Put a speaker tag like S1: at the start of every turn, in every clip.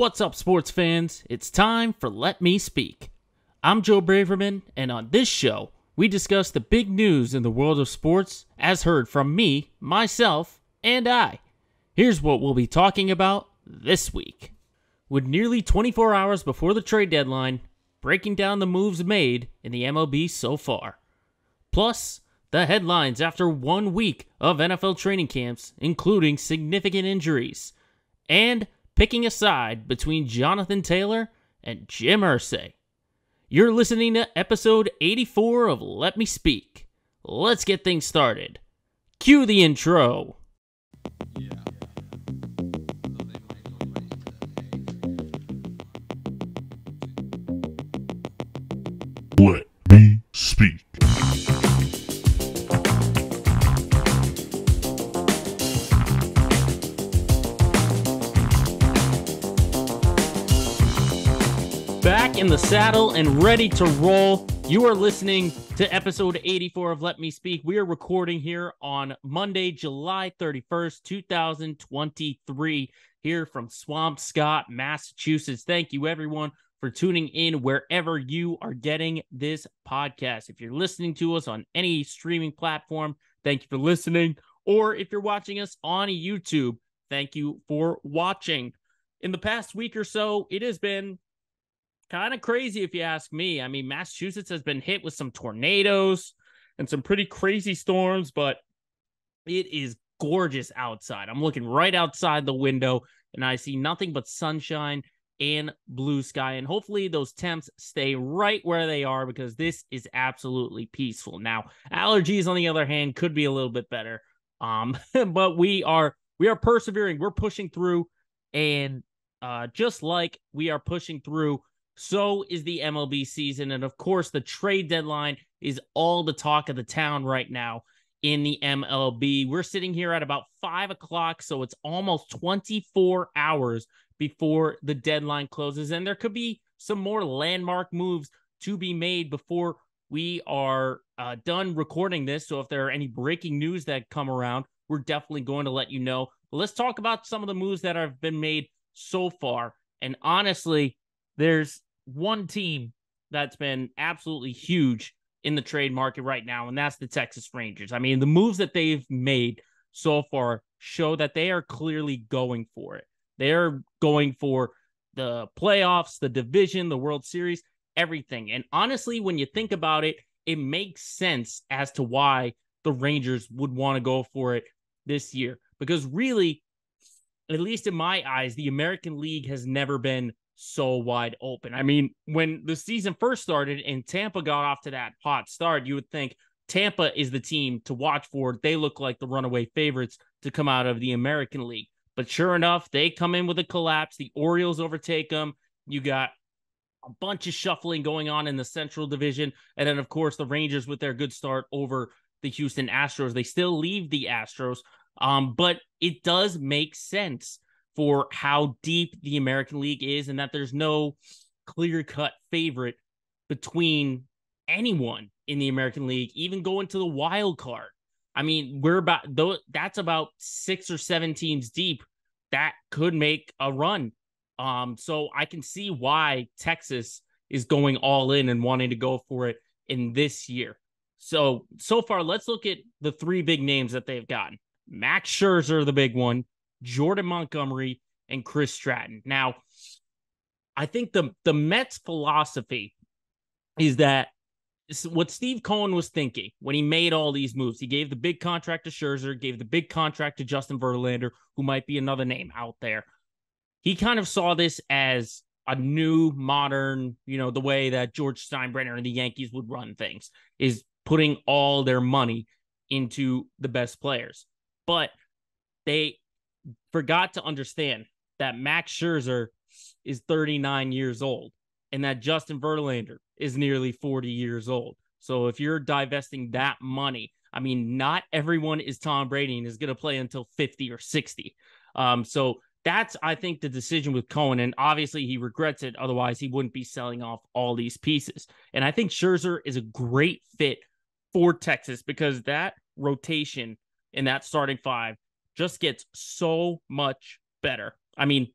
S1: What's up, sports fans? It's time for Let Me Speak. I'm Joe Braverman, and on this show, we discuss the big news in the world of sports as heard from me, myself, and I. Here's what we'll be talking about this week. With nearly 24 hours before the trade deadline, breaking down the moves made in the MLB so far. Plus, the headlines after one week of NFL training camps, including significant injuries. And picking a side between Jonathan Taylor and Jim Irsay. You're listening to episode 84 of Let Me Speak. Let's get things started. Cue the intro.
S2: Let
S1: saddle and ready to roll. You are listening to episode 84 of Let Me Speak. We are recording here on Monday, July 31st, 2023, here from Swampscott, Massachusetts. Thank you, everyone, for tuning in wherever you are getting this podcast. If you're listening to us on any streaming platform, thank you for listening. Or if you're watching us on YouTube, thank you for watching. In the past week or so, it has been kind of crazy if you ask me. I mean, Massachusetts has been hit with some tornadoes and some pretty crazy storms, but it is gorgeous outside. I'm looking right outside the window and I see nothing but sunshine and blue sky. And hopefully those temps stay right where they are because this is absolutely peaceful. Now, allergies, on the other hand, could be a little bit better. Um, but we are we are persevering, we're pushing through, and uh, just like we are pushing through, so is the MLB season. And of course, the trade deadline is all the talk of the town right now in the MLB. We're sitting here at about five o'clock, so it's almost 24 hours before the deadline closes. And there could be some more landmark moves to be made before we are uh, done recording this. So if there are any breaking news that come around, we're definitely going to let you know. Let's talk about some of the moves that have been made so far. And honestly, there's one team that's been absolutely huge in the trade market right now, and that's the Texas Rangers. I mean, the moves that they've made so far show that they are clearly going for it. They're going for the playoffs, the division, the World Series, everything. And honestly, when you think about it, it makes sense as to why the Rangers would want to go for it this year. Because really, at least in my eyes, the American League has never been so wide open. I mean, when the season first started and Tampa got off to that hot start, you would think Tampa is the team to watch for. They look like the runaway favorites to come out of the American League. But sure enough, they come in with a collapse. The Orioles overtake them. You got a bunch of shuffling going on in the Central Division. And then, of course, the Rangers with their good start over the Houston Astros. They still leave the Astros, um, but it does make sense for how deep the American League is and that there's no clear cut favorite between anyone in the American League, even going to the wild card. I mean, we're about though that's about six or seven teams deep that could make a run. Um, so I can see why Texas is going all in and wanting to go for it in this year. So so far, let's look at the three big names that they've gotten. Max Scherzer, the big one, Jordan Montgomery, and Chris Stratton. Now, I think the the Mets philosophy is that what Steve Cohen was thinking when he made all these moves. He gave the big contract to Scherzer, gave the big contract to Justin Verlander, who might be another name out there. He kind of saw this as a new modern, you know, the way that George Steinbrenner and the Yankees would run things is putting all their money into the best players. But they forgot to understand that Max Scherzer is 39 years old and that Justin Verlander is nearly 40 years old. So if you're divesting that money, I mean, not everyone is Tom Brady and is going to play until 50 or 60. Um, so that's, I think, the decision with Cohen. And obviously, he regrets it. Otherwise, he wouldn't be selling off all these pieces. And I think Scherzer is a great fit for Texas because that rotation in that starting five just gets so much better. I mean,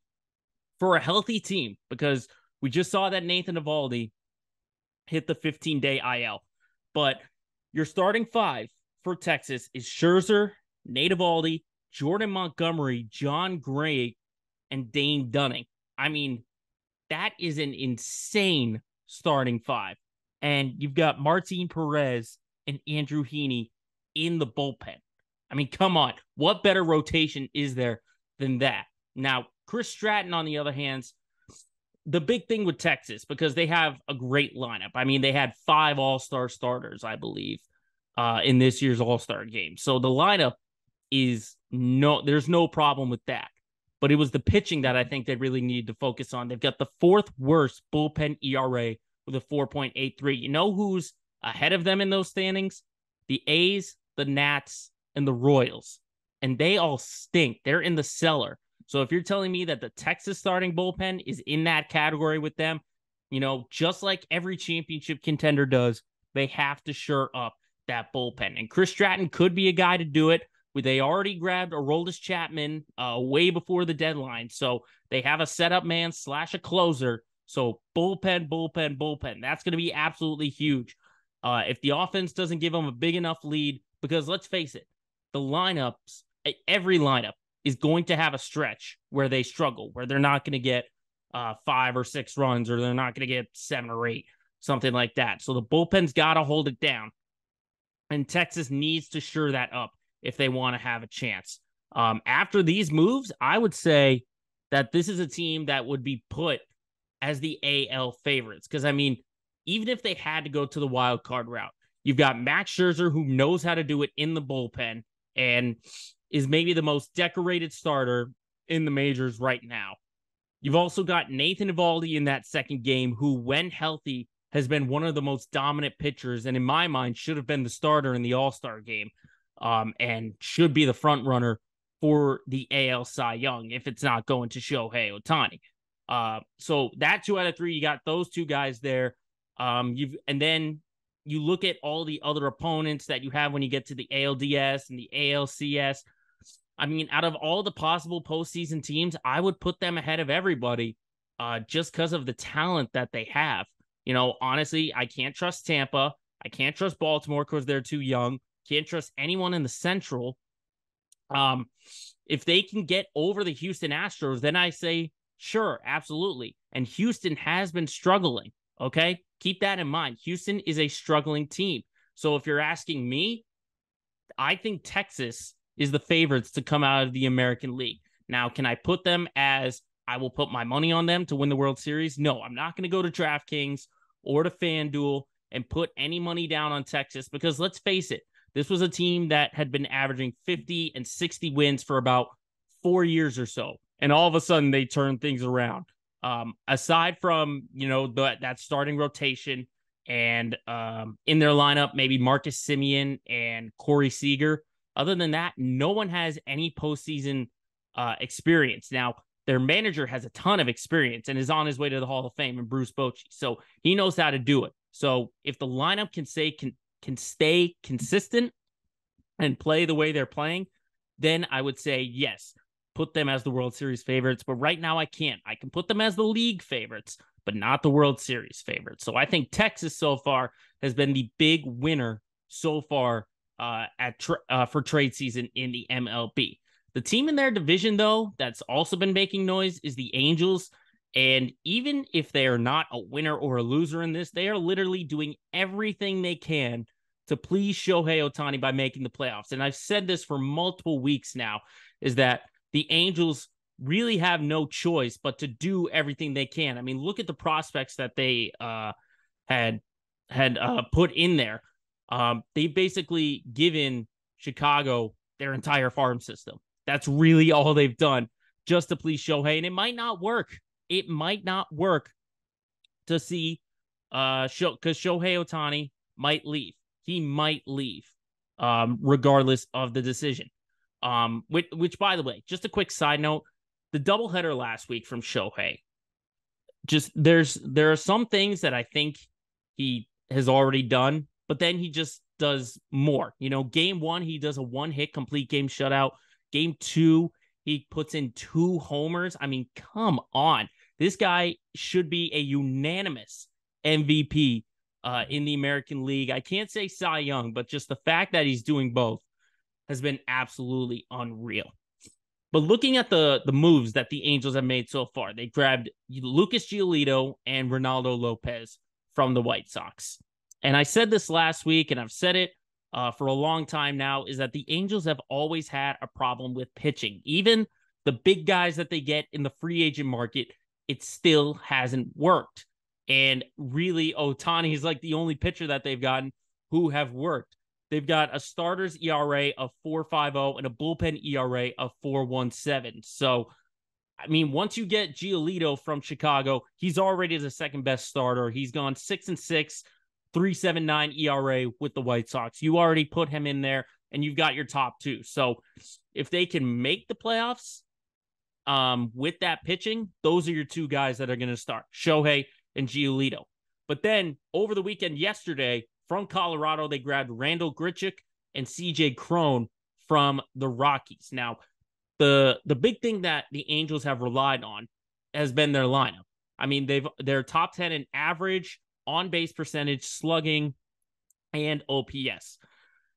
S1: for a healthy team because we just saw that Nathan Eovaldi hit the 15 day IL. But your starting five for Texas is Scherzer, Nate Eovaldi, Jordan Montgomery, Jon Gray, and Dane Dunning. I mean, that is an insane starting five. And you've got Martin Perez and Andrew Heaney in the bullpen. I mean, come on. What better rotation is there than that? Now, Chris Stratton, on the other hand, the big thing with Texas, because they have a great lineup. I mean, they had five all star starters, I believe, uh, in this year's all star game. So the lineup is no, there's no problem with that. But it was the pitching that I think they really needed to focus on. They've got the fourth worst bullpen ERA with a 4.83. You know who's ahead of them in those standings? The A's, the Nats, and the Royals. And they all stink. They're in the cellar. So if you're telling me that the Texas starting bullpen is in that category with them, you know, just like every championship contender does, they have to shore up that bullpen. And Chris Stratton could be a guy to do it. They already grabbed Aroldis Chapman uh, way before the deadline. So they have a setup man slash a closer. So bullpen, bullpen, bullpen. That's going to be absolutely huge. Uh, if the offense doesn't give them a big enough lead, because let's face it, the lineups, every lineup is going to have a stretch where they struggle, where they're not going to get uh, five or six runs, or they're not going to get seven or eight, something like that. So the bullpen's got to hold it down. And Texas needs to shore that up if they want to have a chance. Um, after these moves, I would say that this is a team that would be put as the AL favorites. Because, I mean, even if they had to go to the wild card route, you've got Max Scherzer, who knows how to do it in the bullpen and is maybe the most decorated starter in the majors right now. You've also got Nathan Eovaldi in that second game, who, when healthy, has been one of the most dominant pitchers, and in my mind, should have been the starter in the All Star game, um, and should be the front runner for the AL Cy Young if it's not going to Shohei Ohtani. Uh, so that two out of three, you got those two guys there. Um, you've and then you look at all the other opponents that you have when you get to the ALDS and the ALCS. I mean, out of all the possible postseason teams, I would put them ahead of everybody uh, just because of the talent that they have. You know, honestly, I can't trust Tampa. I can't trust Baltimore because they're too young. Can't trust anyone in the Central. Um, if they can get over the Houston Astros, then I say, sure, absolutely. And Houston has been struggling. Okay. Keep that in mind. Houston is a struggling team. So if you're asking me, I think Texas is the favorites to come out of the American League. Now, can I put them as I will put my money on them to win the World Series? No, I'm not going to go to DraftKings or to FanDuel and put any money down on Texas because let's face it, this was a team that had been averaging 50 and 60 wins for about four years or so. And all of a sudden they turned things around. Um, aside from, you know, the, that starting rotation and um, in their lineup, maybe Marcus Semien and Corey Seager other than that, no one has any postseason uh, experience. Now, their manager has a ton of experience and is on his way to the Hall of Fame and Bruce Bochy. So he knows how to do it. So if the lineup can say can can stay consistent and play the way they're playing, then I would say yes, put them as the World Series favorites. But right now I can't. I can put them as the league favorites, but not the World Series favorites. So I think Texas so far has been the big winner so far uh, at tra- uh, for trade season in the MLB. The team in their division, though, that's also been making noise is the Angels. And even if they are not a winner or a loser in this, they are literally doing everything they can to please Shohei Ohtani by making the playoffs. And I've said this for multiple weeks now is that the Angels really have no choice but to do everything they can. I mean, look at the prospects that they uh, had had uh, put in there. Um, they've basically given Chicago their entire farm system. That's really all they've done just to please Shohei. And it might not work. It might not work to see uh show because Shohei Ohtani might leave. He might leave. Um, regardless of the decision. Um, which, which by the way, just a quick side note, the doubleheader last week from Shohei. Just there's there are some things that I think he has already done but then he just does more. You know, game one, he does a one hit complete game shutout. Game two, he puts in two homers. I mean, come on. This guy should be a unanimous MVP uh, in the American League. I can't say Cy Young, but just the fact that he's doing both has been absolutely unreal. But looking at the the moves that the Angels have made so far, they grabbed Lucas Giolito and Reynaldo Lopez from the White Sox. And I said this last week, and I've said it uh, for a long time now, is that the Angels have always had a problem with pitching. Even the big guys that they get in the free agent market, it still hasn't worked. And really, Ohtani is like the only pitcher that they've gotten who have worked. They've got a starter's ERA of 4.50 and a bullpen ERA of 4.17. So, I mean, once you get Giolito from Chicago, he's already the second best starter. He's gone six and six, 3.79 ERA with the White Sox. You already put him in there, and you've got your top two. So, if they can make the playoffs um, with that pitching, those are your two guys that are going to start Shohei and Giolito. But then over the weekend, yesterday, from Colorado, they grabbed Randall Grichuk and CJ Cron from the Rockies. Now, the the big thing that the Angels have relied on has been their lineup. I mean, they've they're top 10 in average, on base percentage, slugging, and OPS.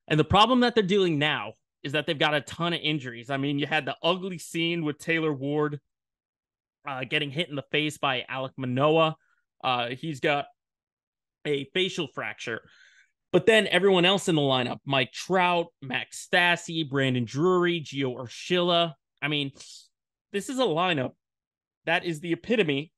S1: And the problem that they're dealing now is that they've got a ton of injuries. I mean, you had the ugly scene with Taylor Ward uh, getting hit in the face by Alek Manoah. Uh, he's got a facial fracture. But then everyone else in the lineup, Mike Trout, Max Stassi, Brandon Drury, Gio Urshela. I mean, this is a lineup that is the epitome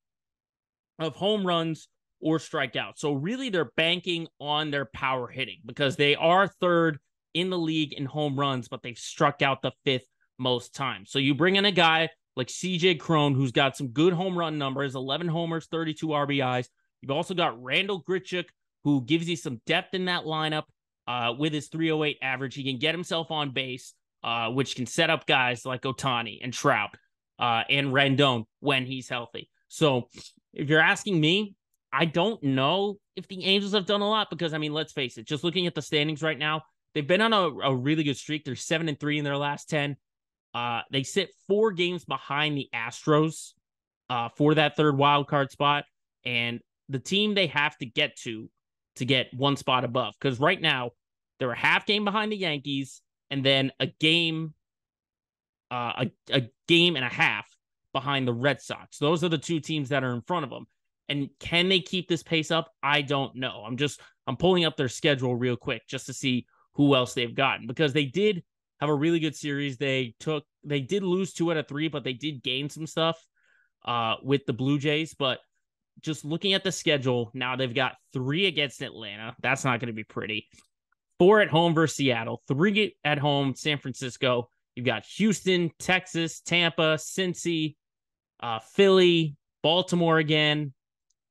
S1: of home runs or strikeouts. So really they're banking on their power hitting because they are third in the league in home runs, but they've struck out the fifth most times. So you bring in a guy like CJ Cron, who's got some good home run numbers 11 homers, 32 RBIs. You've also got Randall Grichuk, who gives you some depth in that lineup uh, with his 308 average. He can get himself on base, uh, which can set up guys like Ohtani and Trout uh, and Rendon when he's healthy. So if you're asking me, I don't know if the Angels have done a lot because, I mean, let's face it, just looking at the standings right now, they've been on a, a really good streak. They're seven and three in their last 10. Uh, they sit four games behind the Astros uh, for that third wild card spot. And the team they have to get to to get one spot above. Because right now they're a half game behind the Yankees and then a game, uh, a, a game and a half behind the Red Sox. Those are the two teams that are in front of them. And can they keep this pace up? I don't know. I'm just I'm pulling up their schedule real quick just to see who else they've gotten because they did have a really good series. They took they did lose two out of three, but they did gain some stuff uh with the Blue Jays. But just looking at the schedule, now they've got three against Atlanta. That's not going to be pretty. Four at home versus Seattle, three at home, San Francisco. You've got Houston, Texas, Tampa, Cincy, uh, Philly, Baltimore again.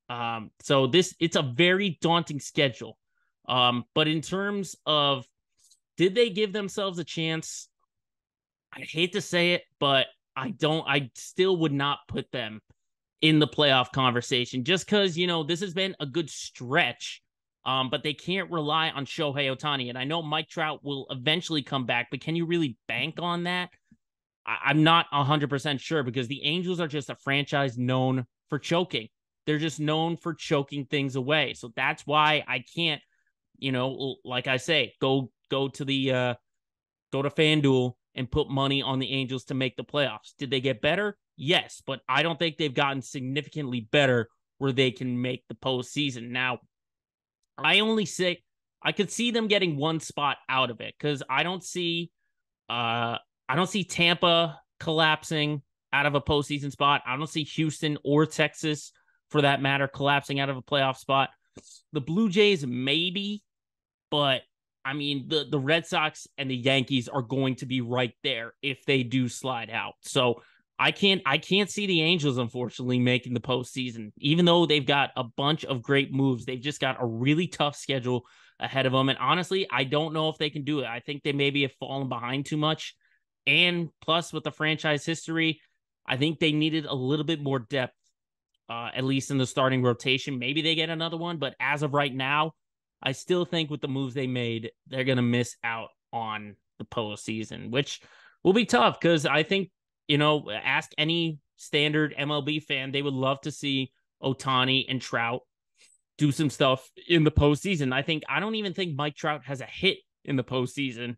S1: Um, so this it's a very daunting schedule. Um, but in terms of did they give themselves a chance? I hate to say it, but I don't I still would not put them in the playoff conversation just because, you know, this has been a good stretch. Um, but they can't rely on Shohei Ohtani. And I know Mike Trout will eventually come back, but can you really bank on that? I- am not 100% sure because the Angels are just a franchise known for choking. They're just known for choking things away. So that's why I can't, you know, like I say, go go to the uh go to FanDuel and put money on the Angels to make the playoffs. Did they get better? Yes, but I don't think they've gotten significantly better where they can make the postseason. Now, I only say I could see them getting one spot out of it because I don't see uh I don't see Tampa collapsing out of a postseason spot. I don't see Houston or Texas for that matter collapsing out of a playoff spot. The Blue Jays maybe, but I mean the the Red Sox and the Yankees are going to be right there if they do slide out. So I can't I can't see the Angels unfortunately making the postseason, even though they've got a bunch of great moves. They've just got a really tough schedule ahead of them, and honestly, I don't know if they can do it. I think they maybe have fallen behind too much, and plus with the franchise history, I think they needed a little bit more depth, uh, at least in the starting rotation. Maybe they get another one, but as of right now, I still think with the moves they made, they're gonna miss out on the postseason, which will be tough because I think you know, ask any standard MLB fan, they would love to see Ohtani and Trout do some stuff in the postseason. I think I don't even think Mike Trout has a hit in the postseason.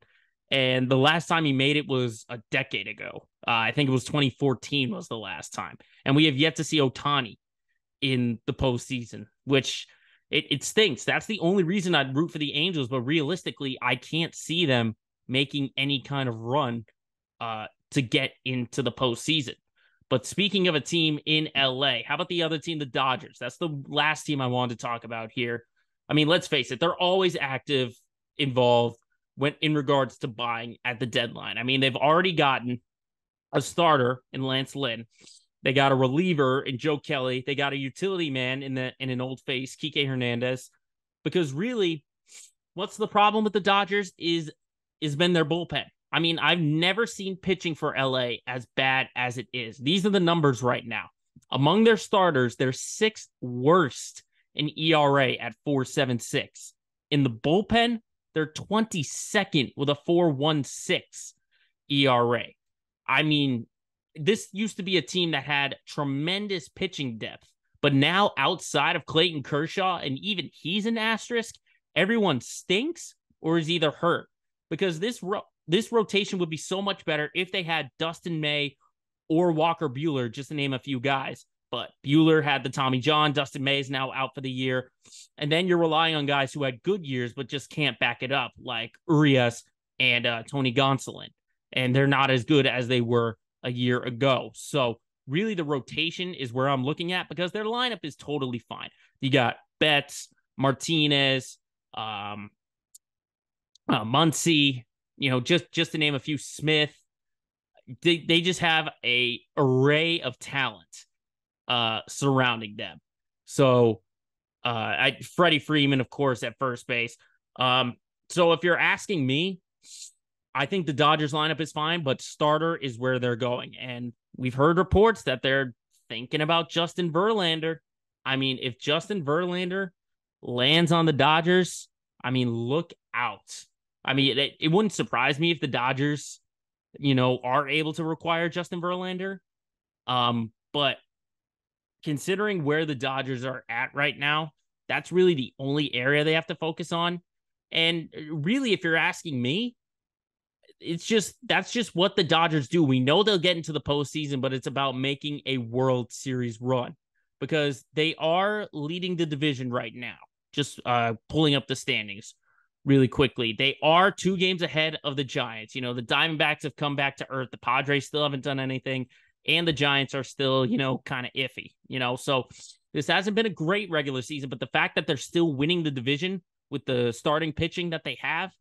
S1: And the last time he made it was a decade ago. Uh, I think it was 2014 was the last time. And we have yet to see Ohtani in the postseason, which it, it stinks. That's the only reason I'd root for the Angels. But realistically, I can't see them making any kind of run uh, to get into the postseason. But speaking of a team in LA, how about the other team, the Dodgers? That's the last team I wanted to talk about here. I mean, let's face it, they're always active, involved when in regards to buying at the deadline. I mean, they've already gotten a starter in Lance Lynn. They got a reliever in Joe Kelly. They got a utility man in the in an old face, Kike Hernandez. Because really, what's the problem with the Dodgers is is been their bullpen. I mean, I've never seen pitching for LA as bad as it is. These are the numbers right now. Among their starters, they're sixth worst in ERA at 476. In the bullpen, they're 22nd with a 416 ERA. I mean, this used to be a team that had tremendous pitching depth, but now outside of Clayton Kershaw, and even he's an asterisk, everyone stinks or is either hurt because this this rotation would be so much better if they had Dustin May or Walker Buehler, just to name a few guys. But Buehler had the Tommy John. Dustin May is now out for the year. And then you're relying on guys who had good years, but just can't back it up, like Urias and uh, Tony Gonsolin. And they're not as good as they were a year ago. So really the rotation is where I'm looking at because their lineup is totally fine. You got Betts, Martinez, um, uh, Muncy, you know, just just to name a few, Smith. They they just have a array of talent uh surrounding them. So uh I Freddie Freeman, of course, at first base. Um, so if you're asking me, I think the Dodgers lineup is fine, but starter is where they're going. And we've heard reports that they're thinking about Justin Verlander. I mean, if Justin Verlander lands on the Dodgers, I mean, look out. I mean, it, it wouldn't surprise me if the Dodgers, you know, are able to require Justin Verlander. Um, but considering where the Dodgers are at right now, that's really the only area they have to focus on. And really, if you're asking me, it's just that's just what the Dodgers do. We know they'll get into the postseason, but it's about making a World Series run because they are leading the division right now. Just uh, pulling up the standings really quickly. They are two games ahead of the Giants. You know, the Diamondbacks have come back to earth. The Padres still haven't done anything, and the Giants are still, you know, kind of iffy, you know. So this hasn't been a great regular season, but the fact that they're still winning the division with the starting pitching that they have,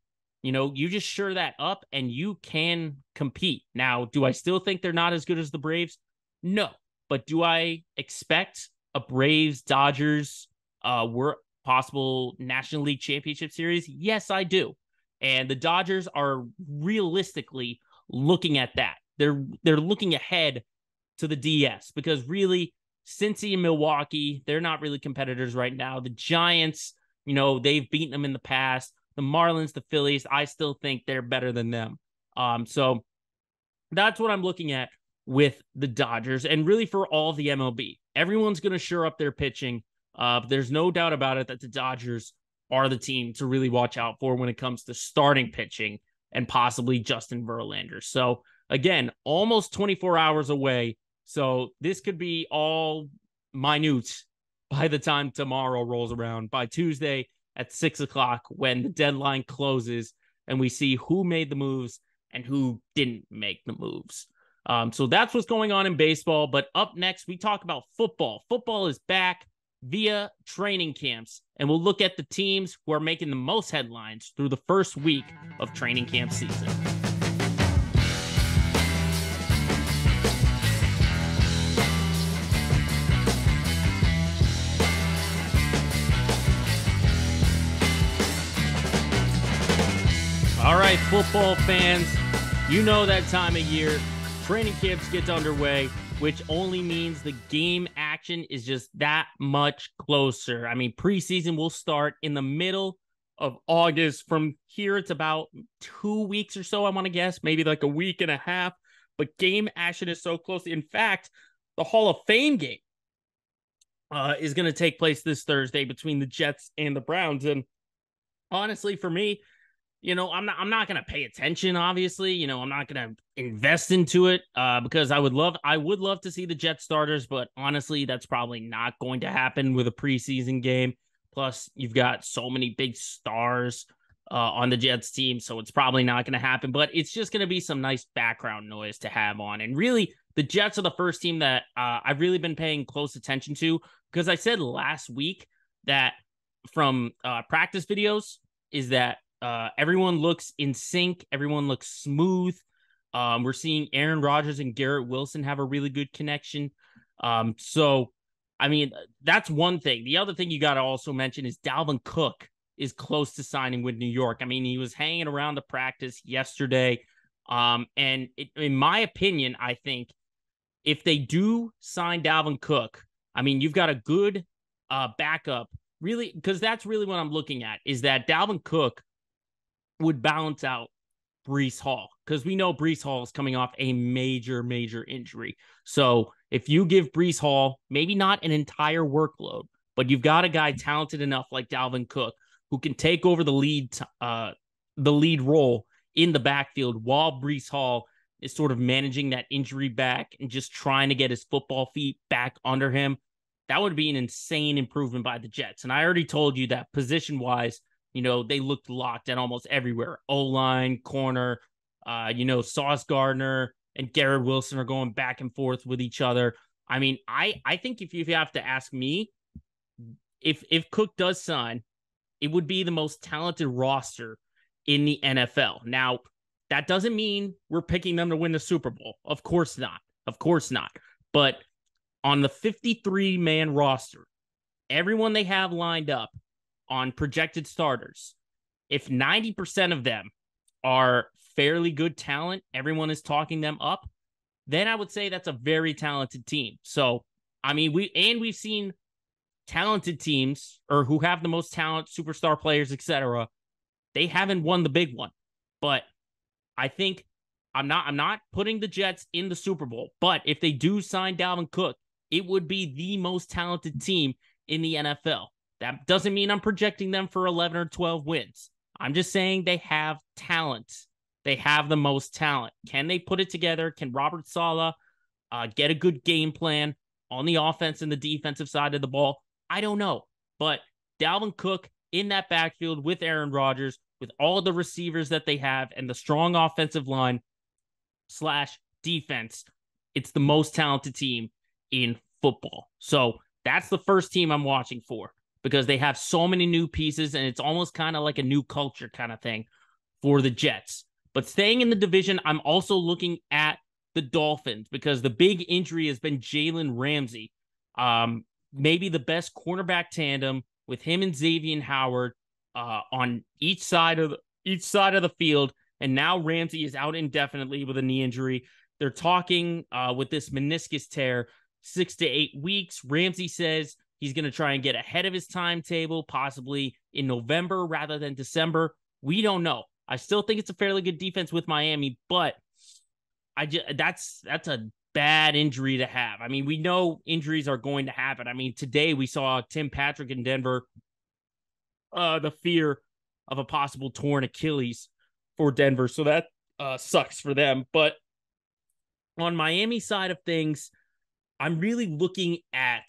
S1: you know, you just sure that up and you can compete. Now, do I still think they're not as good as the Braves? No. But do I expect a Braves Dodgers uh were possible National League Championship Series? Yes, I do. And the Dodgers are realistically looking at that. They're they're looking ahead to the DS because really Cincy and Milwaukee, they're not really competitors right now. The Giants, you know, they've beaten them in the past. The Marlins, the Phillies, I still think they're better than them. Um, so that's what I'm looking at with the Dodgers and really for all the MLB. Everyone's going to shore up their pitching. Uh, there's no doubt about it that the Dodgers are the team to really watch out for when it comes to starting pitching and possibly Justin Verlander. So again, almost 24 hours away. So this could be all minute by the time tomorrow rolls around. By Tuesday at six o'clock, when the deadline closes and we see who made the moves and who didn't make the moves. Um, so that's what's going on in baseball. But up next, we talk about football. Football is back via training camps, and we'll look at the teams who are making the most headlines through the first week of training camp season. All right, football fans, you know that time of year. Training camps gets underway which only means the game action is just that much closer. I mean, preseason will start in the middle of August. From here, it's about two weeks or so, I want to guess, maybe like a week and a half. But game action is so close. In fact, the Hall of Fame game uh, is going to take place this Thursday between the Jets and the Browns. And honestly, for me, you know, I'm not I'm not gonna pay attention, obviously. You know, I'm not gonna invest into it uh, because I would love I would love to see the Jet starters, but honestly, that's probably not going to happen with a preseason game. Plus, you've got so many big stars uh, on the Jets team, so it's probably not going to happen. But it's just going to be some nice background noise to have on. And really, the Jets are the first team that uh, I've really been paying close attention to because I said last week that from uh, practice videos is that uh, everyone looks in sync. Everyone looks smooth. Um, we're seeing Aaron Rodgers and Garrett Wilson have a really good connection. Um, so, I mean, that's one thing. The other thing you got to also mention is Dalvin Cook is close to signing with New York. I mean, he was hanging around the practice yesterday. Um, and it, in my opinion, I think if they do sign Dalvin Cook, I mean, you've got a good uh, backup, really, because that's really what I'm looking at is that Dalvin Cook would balance out Breece Hall because we know Breece Hall is coming off a major, major injury. So if you give Breece Hall maybe not an entire workload, but you've got a guy talented enough like Dalvin Cook who can take over the lead, uh, the lead role in the backfield while Breece Hall is sort of managing that injury back and just trying to get his football feet back under him. That would be an insane improvement by the Jets. And I already told you that position wise, you know, they looked locked at almost everywhere. O line, corner, uh, you know, Sauce Gardner and Garrett Wilson are going back and forth with each other. I mean, I I think if you have to ask me, if if Cook does sign, it would be the most talented roster in the NFL. Now, that doesn't mean we're picking them to win the Super Bowl. Of course not. Of course not. But on the 53 man roster, everyone they have lined up on projected starters, if 90% of them are fairly good talent, everyone is talking them up, then I would say that's a very talented team. So, I mean, we and we've seen talented teams or who have the most talent, superstar players, etc. They haven't won the big one. But I think I'm not I'm not putting the Jets in the Super Bowl, but if they do sign Dalvin Cook, it would be the most talented team in the NFL. That doesn't mean I'm projecting them for 11 or 12 wins. I'm just saying they have talent. They have the most talent. Can they put it together? Can Robert Saleh uh, get a good game plan on the offense and the defensive side of the ball? I don't know. But Dalvin Cook in that backfield with Aaron Rodgers, with all the receivers that they have and the strong offensive line slash defense, it's the most talented team in football. So that's the first team I'm watching for because they have so many new pieces and it's almost kind of like a new culture kind of thing for the Jets. But staying in the division, I'm also looking at the Dolphins because the big injury has been Jalen Ramsey. Um, maybe the best cornerback tandem with him and Xavier Howard uh, on each side of the, each side of the field. And now Ramsey is out indefinitely with a knee injury. They're talking uh, with this meniscus tear, six to eight weeks. Ramsey says He's going to try and get ahead of his timetable, possibly in November rather than December. We don't know. I still think it's a fairly good defense with Miami, but I just that's that's a bad injury to have. I mean, we know injuries are going to happen. I mean, today we saw Tim Patrick in Denver. Uh, the fear of a possible torn Achilles for Denver, so that uh, sucks for them. But on Miami side of things, I'm really looking at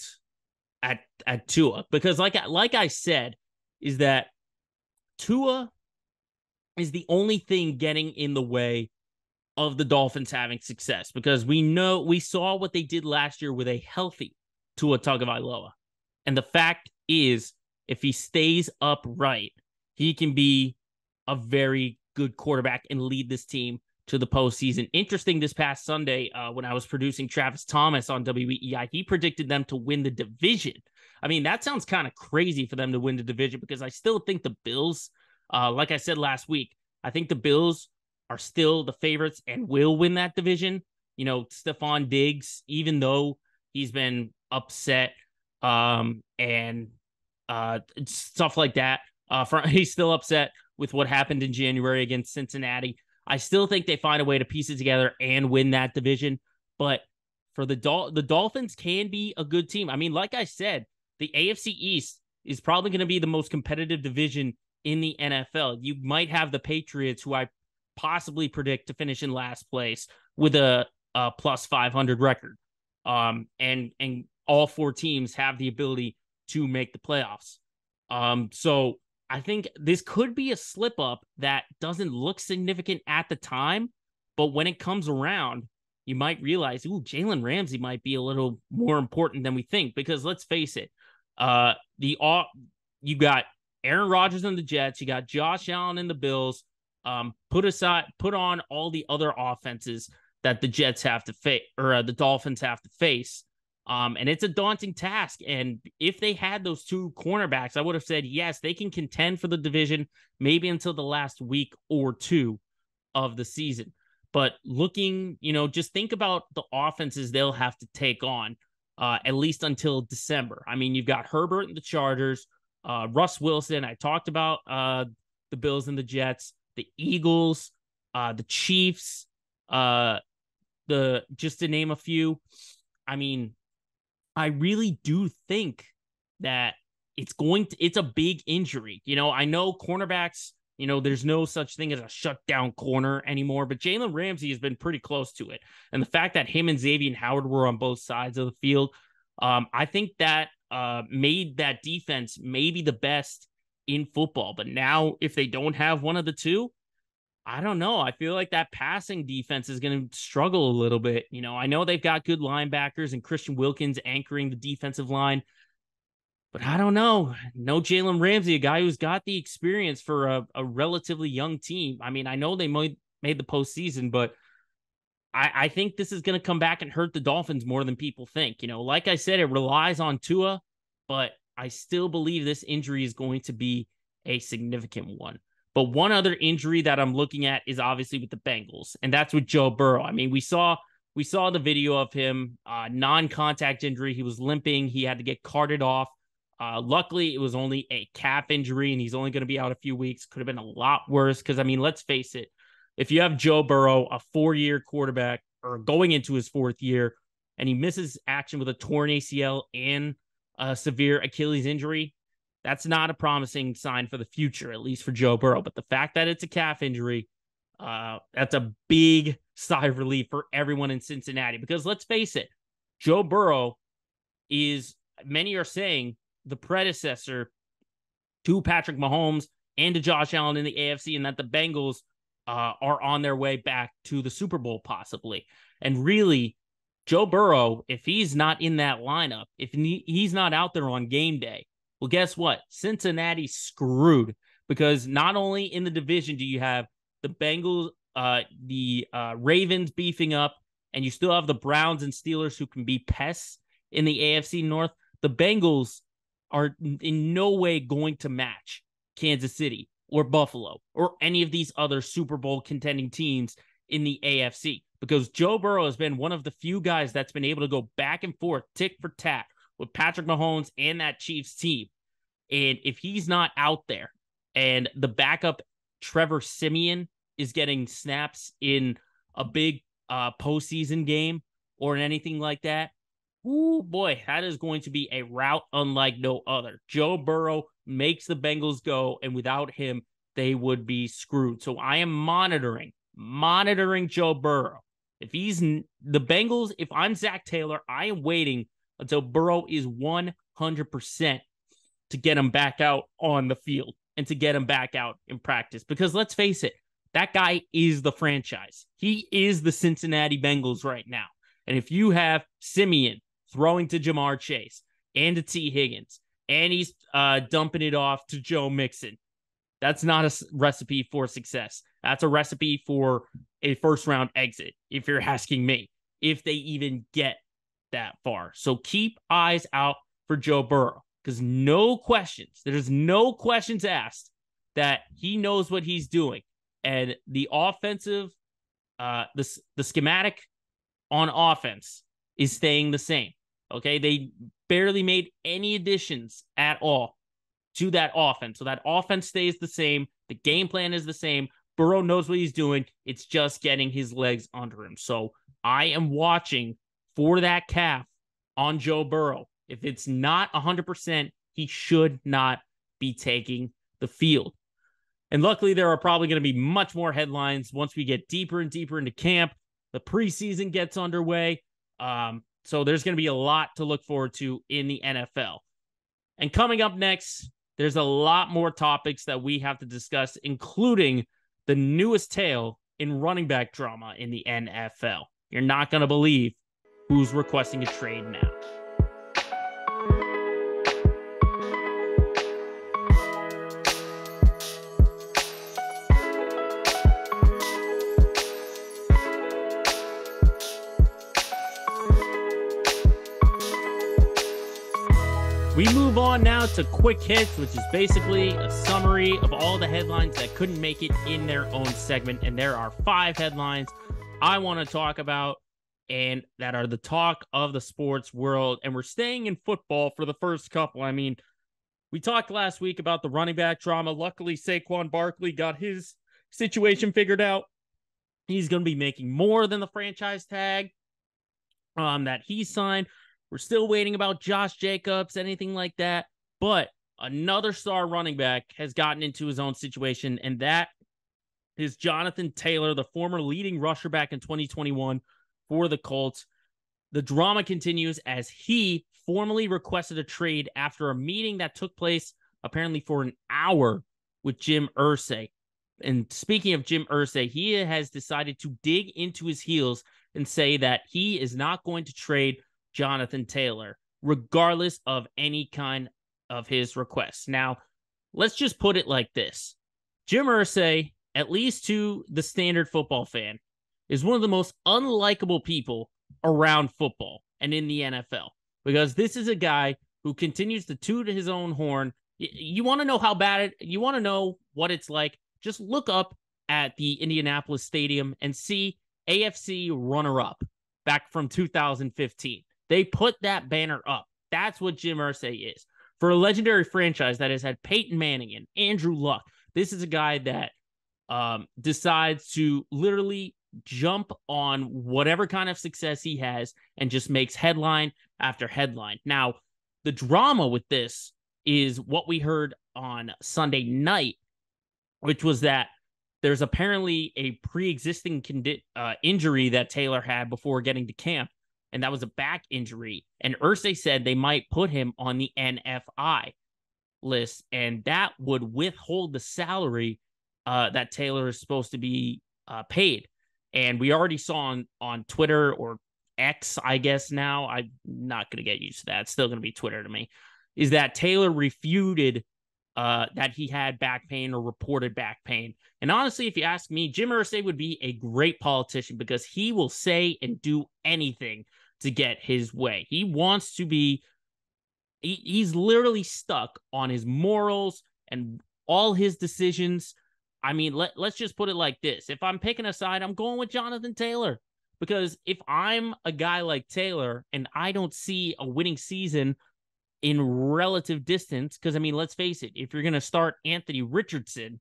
S1: at at Tua because like like I said is that Tua is the only thing getting in the way of the Dolphins having success because we know we saw what they did last year with a healthy Tua Tagovailoa. And the fact is if he stays upright, he can be a very good quarterback and lead this team to the postseason. Interesting this past Sunday uh, when I was producing Travis Thomas on WEEI, he predicted them to win the division. I mean, that sounds kind of crazy for them to win the division because I still think the Bills, uh, like I said last week, I think the Bills are still the favorites and will win that division. You know, Stefon Diggs, even though he's been upset um, and uh, stuff like that, uh, for, he's still upset with what happened in January against Cincinnati. I still think they find a way to piece it together and win that division. But for the Dol- the Dolphins can be a good team. I mean, like I said, the AFC East is probably going to be the most competitive division in the NFL. You might have the Patriots, who I possibly predict to finish in last place with a, a plus 500 record. Um, and and all four teams have the ability to make the playoffs. Um, so I think this could be a slip up that doesn't look significant at the time, but when it comes around, you might realize, ooh, Jalen Ramsey might be a little more important than we think. Because let's face it, uh, the all you got Aaron Rodgers and the Jets, you got Josh Allen and the Bills. Um, put aside, put on all the other offenses that the Jets have to face or uh, the Dolphins have to face. Um, and it's a daunting task. And if they had those two cornerbacks, I would have said, yes, they can contend for the division maybe until the last week or two of the season. But looking, you know, just think about the offenses they'll have to take on uh, at least until December. I mean, you've got Herbert and the Chargers, uh, Russ Wilson. I talked about uh, the Bills and the Jets, the Eagles, uh, the Chiefs, uh, the just to name a few. I mean, I really do think that it's going to, it's a big injury. You know, I know cornerbacks, you know, there's no such thing as a shutdown corner anymore, but Jalen Ramsey has been pretty close to it. And the fact that him and Xavier Howard were on both sides of the field, um, I think that uh, made that defense maybe the best in football. But now, if they don't have one of the two, I don't know. I feel like that passing defense is going to struggle a little bit. You know, I know they've got good linebackers and Christian Wilkins anchoring the defensive line, but I don't know. No Jalen Ramsey, a guy who's got the experience for a, a relatively young team. I mean, I know they might made the postseason, but I, I think this is going to come back and hurt the Dolphins more than people think. You know, like I said, it relies on Tua, but I still believe this injury is going to be a significant one. But one other injury that I'm looking at is obviously with the Bengals, and that's with Joe Burrow. I mean, we saw we saw the video of him uh, non-contact injury. He was limping. He had to get carted off. Uh, luckily, it was only a calf injury, and he's only going to be out a few weeks. Could have been a lot worse because I mean, let's face it. If you have Joe Burrow, a four-year quarterback, or going into his fourth year, and he misses action with a torn ACL and a severe Achilles injury, that's not a promising sign for the future, at least for Joe Burrow. But the fact that it's a calf injury, uh, that's a big sigh of relief for everyone in Cincinnati. Because let's face it, Joe Burrow is, many are saying, the predecessor to Patrick Mahomes and to Josh Allen in the AFC, and that the Bengals uh, are on their way back to the Super Bowl, possibly. And really, Joe Burrow, if he's not in that lineup, if he's not out there on game day, well, guess what? Cincinnati screwed because not only in the division do you have the Bengals, uh, the uh, Ravens beefing up, and you still have the Browns and Steelers who can be pests in the AFC North. The Bengals are in no way going to match Kansas City or Buffalo or any of these other Super Bowl contending teams in the AFC because Joe Burrow has been one of the few guys that's been able to go back and forth, tick for tat with Patrick Mahomes and that Chiefs team. And if he's not out there and the backup Trevor Siemian is getting snaps in a big uh, postseason game or in anything like that, oh boy, that is going to be a route unlike no other. Joe Burrow makes the Bengals go, and without him, they would be screwed. So I am monitoring, monitoring Joe Burrow. If he's the Bengals, if I'm Zac Taylor, I am waiting until Burrow is 100% to get him back out on the field and to get him back out in practice. Because let's face it, that guy is the franchise. He is the Cincinnati Bengals right now. And if you have Siemian throwing to Ja'Marr Chase and to Tee Higgins, and he's uh, dumping it off to Joe Mixon, that's not a recipe for success. That's a recipe for a first round exit, if you're asking me, if they even get that far. So keep eyes out for Joe Burrow because no questions, there's no questions asked that he knows what he's doing. And the offensive, uh, the, the schematic on offense is staying the same. Okay. They barely made any additions at all to that offense. So that offense stays the same. The game plan is the same. Burrow knows what he's doing. It's just getting his legs under him. So I am watching for that calf on Joe Burrow. If it's not 100%, he should not be taking the field. And luckily, there are probably going to be much more headlines once we get deeper and deeper into camp. The preseason gets underway. Um, so there's going to be a lot to look forward to in the NFL. And coming up next, there's a lot more topics that we have to discuss, including the newest tale in running back drama in the NFL. You're not going to believe who's requesting a trade now. We move on now to quick hits, which is basically a summary of all the headlines that couldn't make it in their own segment. And there are five headlines I want to talk about and that are the talk of the sports world. And we're staying in football for the first couple. I mean, we talked last week about the running back drama. Luckily, Saquon Barkley got his situation figured out. He's going to be making more than the franchise tag um, that he signed. We're still waiting about Josh Jacobs, anything like that. But another star running back has gotten into his own situation, and that is Jonathan Taylor, the former leading rusher back in 2021 for the Colts. The drama continues as he formally requested a trade after a meeting that took place apparently for an hour with Jim Irsay. And speaking of Jim Irsay, he has decided to dig into his heels and say that he is not going to trade Jonathan Taylor, regardless of any kind of his requests. Now, let's just put it like this Jim Irsay, at least to the standard football fan, is one of the most unlikable people around football and in the NFL because this is a guy who continues to toot his own horn. You want to know how bad it, you want to know what it's like. Just look up at the Indianapolis Stadium and see AFC runner up back from 2015. They put that banner up. That's what Jim Irsay is. For a legendary franchise that has had Peyton Manning and Andrew Luck, this is a guy that um, decides to literally jump on whatever kind of success he has and just makes headline after headline. Now, the drama with this is what we heard on Sunday night, which was that there's apparently a pre-existing condi- uh, injury that Taylor had before getting to camp and that was a back injury. And Irsay said they might put him on the NFI list, and that would withhold the salary uh, that Taylor is supposed to be uh, paid. And we already saw on on Twitter or X, I guess now. I'm not going to get used to that. It's still going to be Twitter to me. Is that Taylor refuted uh, that he had back pain or reported back pain. And honestly, if you ask me, Jim Irsay would be a great politician because he will say and do anything to get his way. He wants to be, he, he's literally stuck on his morals and all his decisions. I mean, let, let's just put it like this. If I'm picking a side, I'm going with Jonathan Taylor. Because if I'm a guy like Taylor and I don't see a winning season in relative distance, because I mean, let's face it, if you're going to start Anthony Richardson,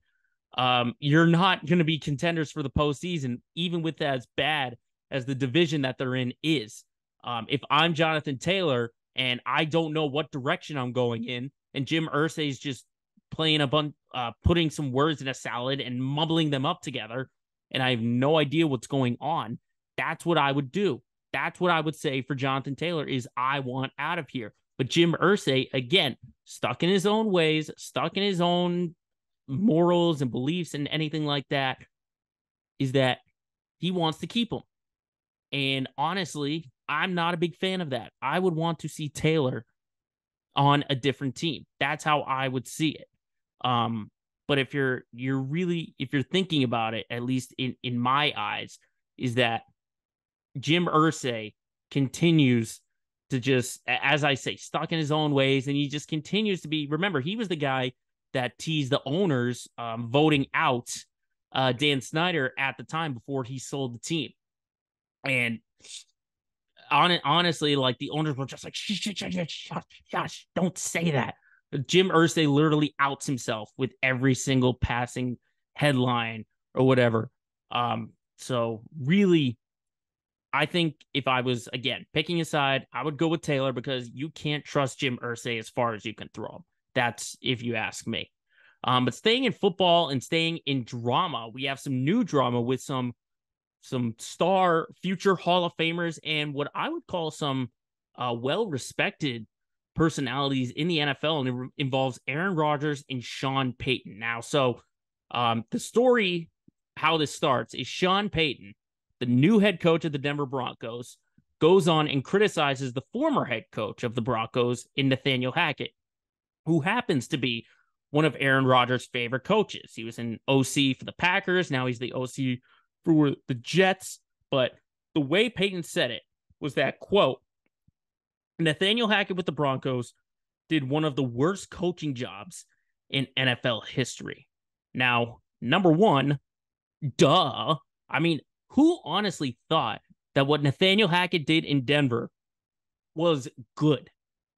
S1: um, you're not going to be contenders for the postseason, even with as bad as the division that they're in is. Um, if I'm Jonathan Taylor and I don't know what direction I'm going in, and Jim Irsay is just playing a bunch, uh, putting some words in a salad and mumbling them up together, and I have no idea what's going on, that's what I would do. That's what I would say for Jonathan Taylor is I want out of here. But Jim Irsay, again, stuck in his own ways, stuck in his own morals and beliefs and anything like that, is that he wants to keep him. And honestly, I'm not a big fan of that. I would want to see Taylor on a different team. That's how I would see it. Um, but if you're you're really if you're thinking about it, at least in in my eyes, is that Jim Irsay continues to just, as I say, stuck in his own ways, and he just continues to be. Remember, he was the guy that teased the owners um, voting out uh, Dan Snyder at the time before he sold the team, and on honestly, like the owners were just like, shh, shh, shh, shh, shh, don't say that. Jim Irsay literally outs himself with every single passing headline or whatever. Um, so really, I think if I was again picking a side, I would go with Taylor because you can't trust Jim Irsay as far as you can throw him. That's if you ask me. Um, but staying in football and staying in drama, we have some new drama with some some star future Hall of Famers and what I would call some uh, well respected personalities in the NFL, and it involves Aaron Rodgers and Sean Payton. Now, so um, the story, how this starts, is Sean Payton, the new head coach of the Denver Broncos, goes on and criticizes the former head coach of the Broncos in Nathaniel Hackett, who happens to be one of Aaron Rodgers' favorite coaches. He was an OC for the Packers. Now he's the OC for the Jets. But the way Payton said it was that quote, Nathaniel Hackett with the Broncos did one of the worst coaching jobs in NFL history. Now, number one, duh. I mean, who honestly thought that what Nathaniel Hackett did in Denver was good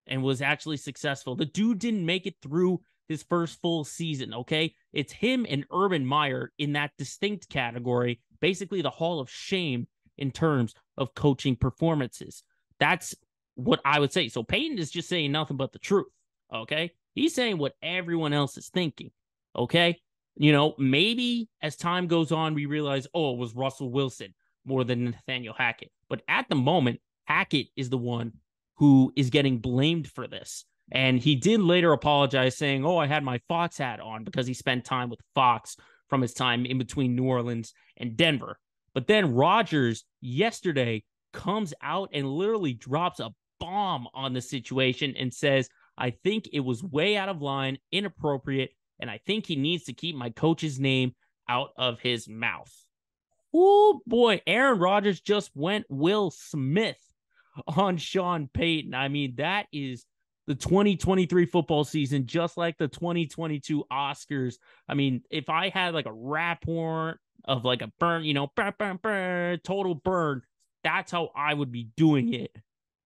S1: and was actually successful? The dude didn't make it through his first full season, okay? It's him and Urban Meyer in that distinct category, basically the Hall of Shame in terms of coaching performances. That's what I would say. So Payton is just saying nothing but the truth. Okay. He's saying what everyone else is thinking. Okay. You know, maybe as time goes on, we realize, oh, it was Russell Wilson more than Nathaniel Hackett. But at the moment, Hackett is the one who is getting blamed for this. And he did later apologize, saying, Oh, I had my Fox hat on because he spent time with Fox from his time in between New Orleans and Denver. But then Rodgers yesterday comes out and literally drops a bomb on the situation and says, I think it was way out of line, inappropriate, and I think he needs to keep my coach's name out of his mouth. Oh boy, Aaron Rodgers just went Will Smith on Sean Payton. I mean, that is the 2023 football season, just like the 2022 Oscars. I mean, if I had like a rap horn of like a burn, you know, burn, burn, burn, total burn, that's how I would be doing it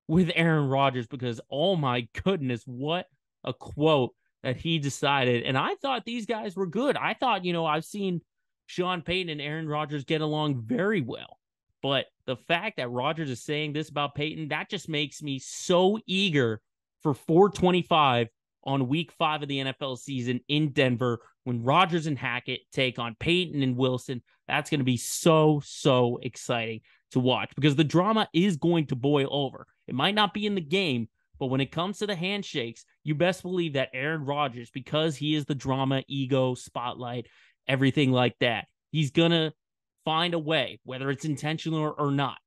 S1: with Aaron Rodgers because oh my goodness, what a quote that he decided. And I thought these guys were good. I thought, you know, I've seen Sean Payton and Aaron Rodgers get along very well. But the fact that Rodgers is saying this about Payton, that just makes me so eager for 425 on week five of the NFL season in Denver when Rodgers and Hackett take on Payton and Wilson. That's going to be so, so exciting to watch because the drama is going to boil over. It might not be in the game, but when it comes to the handshakes, you best believe that Aaron Rodgers, because he is the drama, ego, spotlight, everything like that, he's gonna find a way, whether it's intentional or, or not,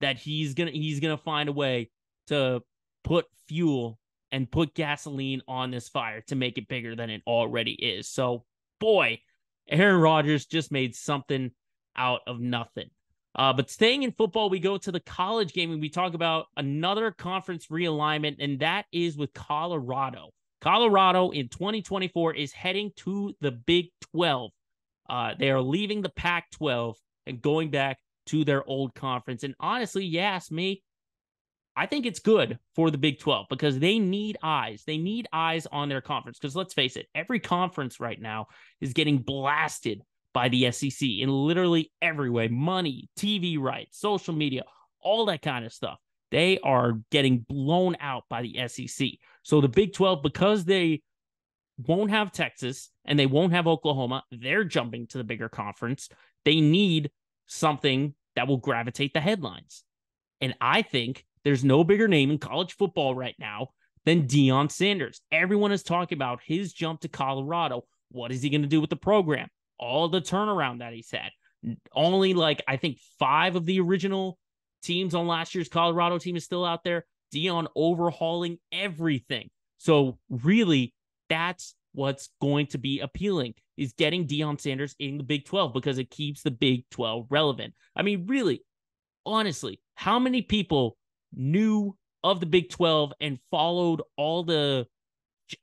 S1: that he's gonna he's gonna find a way to put fuel and put gasoline on this fire to make it bigger than it already is. So, boy, Aaron Rodgers just made something out of nothing. Uh, but staying in football, we go to the college game and we talk about another conference realignment, and that is with Colorado. Colorado in 2024 is heading to the Big 12. Uh, they are leaving the Pac 12 and going back to their old conference. And honestly, you ask me, I think it's good for the Big 12 because they need eyes. They need eyes on their conference. Because let's face it, every conference right now is getting blasted by the SEC in literally every way money, TV rights, social media, all that kind of stuff. They are getting blown out by the SEC. So the Big 12, because they won't have Texas and they won't have Oklahoma, they're jumping to the bigger conference. They need something that will gravitate the headlines. And I think there's no bigger name in college football right now than Deion Sanders. Everyone is talking about his jump to Colorado. What is he going to do with the program? All the turnaround that he's had. Only like I think five of the original teams on last year's Colorado team is still out there. Deion overhauling everything. So really, that's what's going to be appealing is getting Deion Sanders in the Big 12 because it keeps the Big 12 relevant. I mean, really, honestly, how many people knew of the Big 12 and followed all the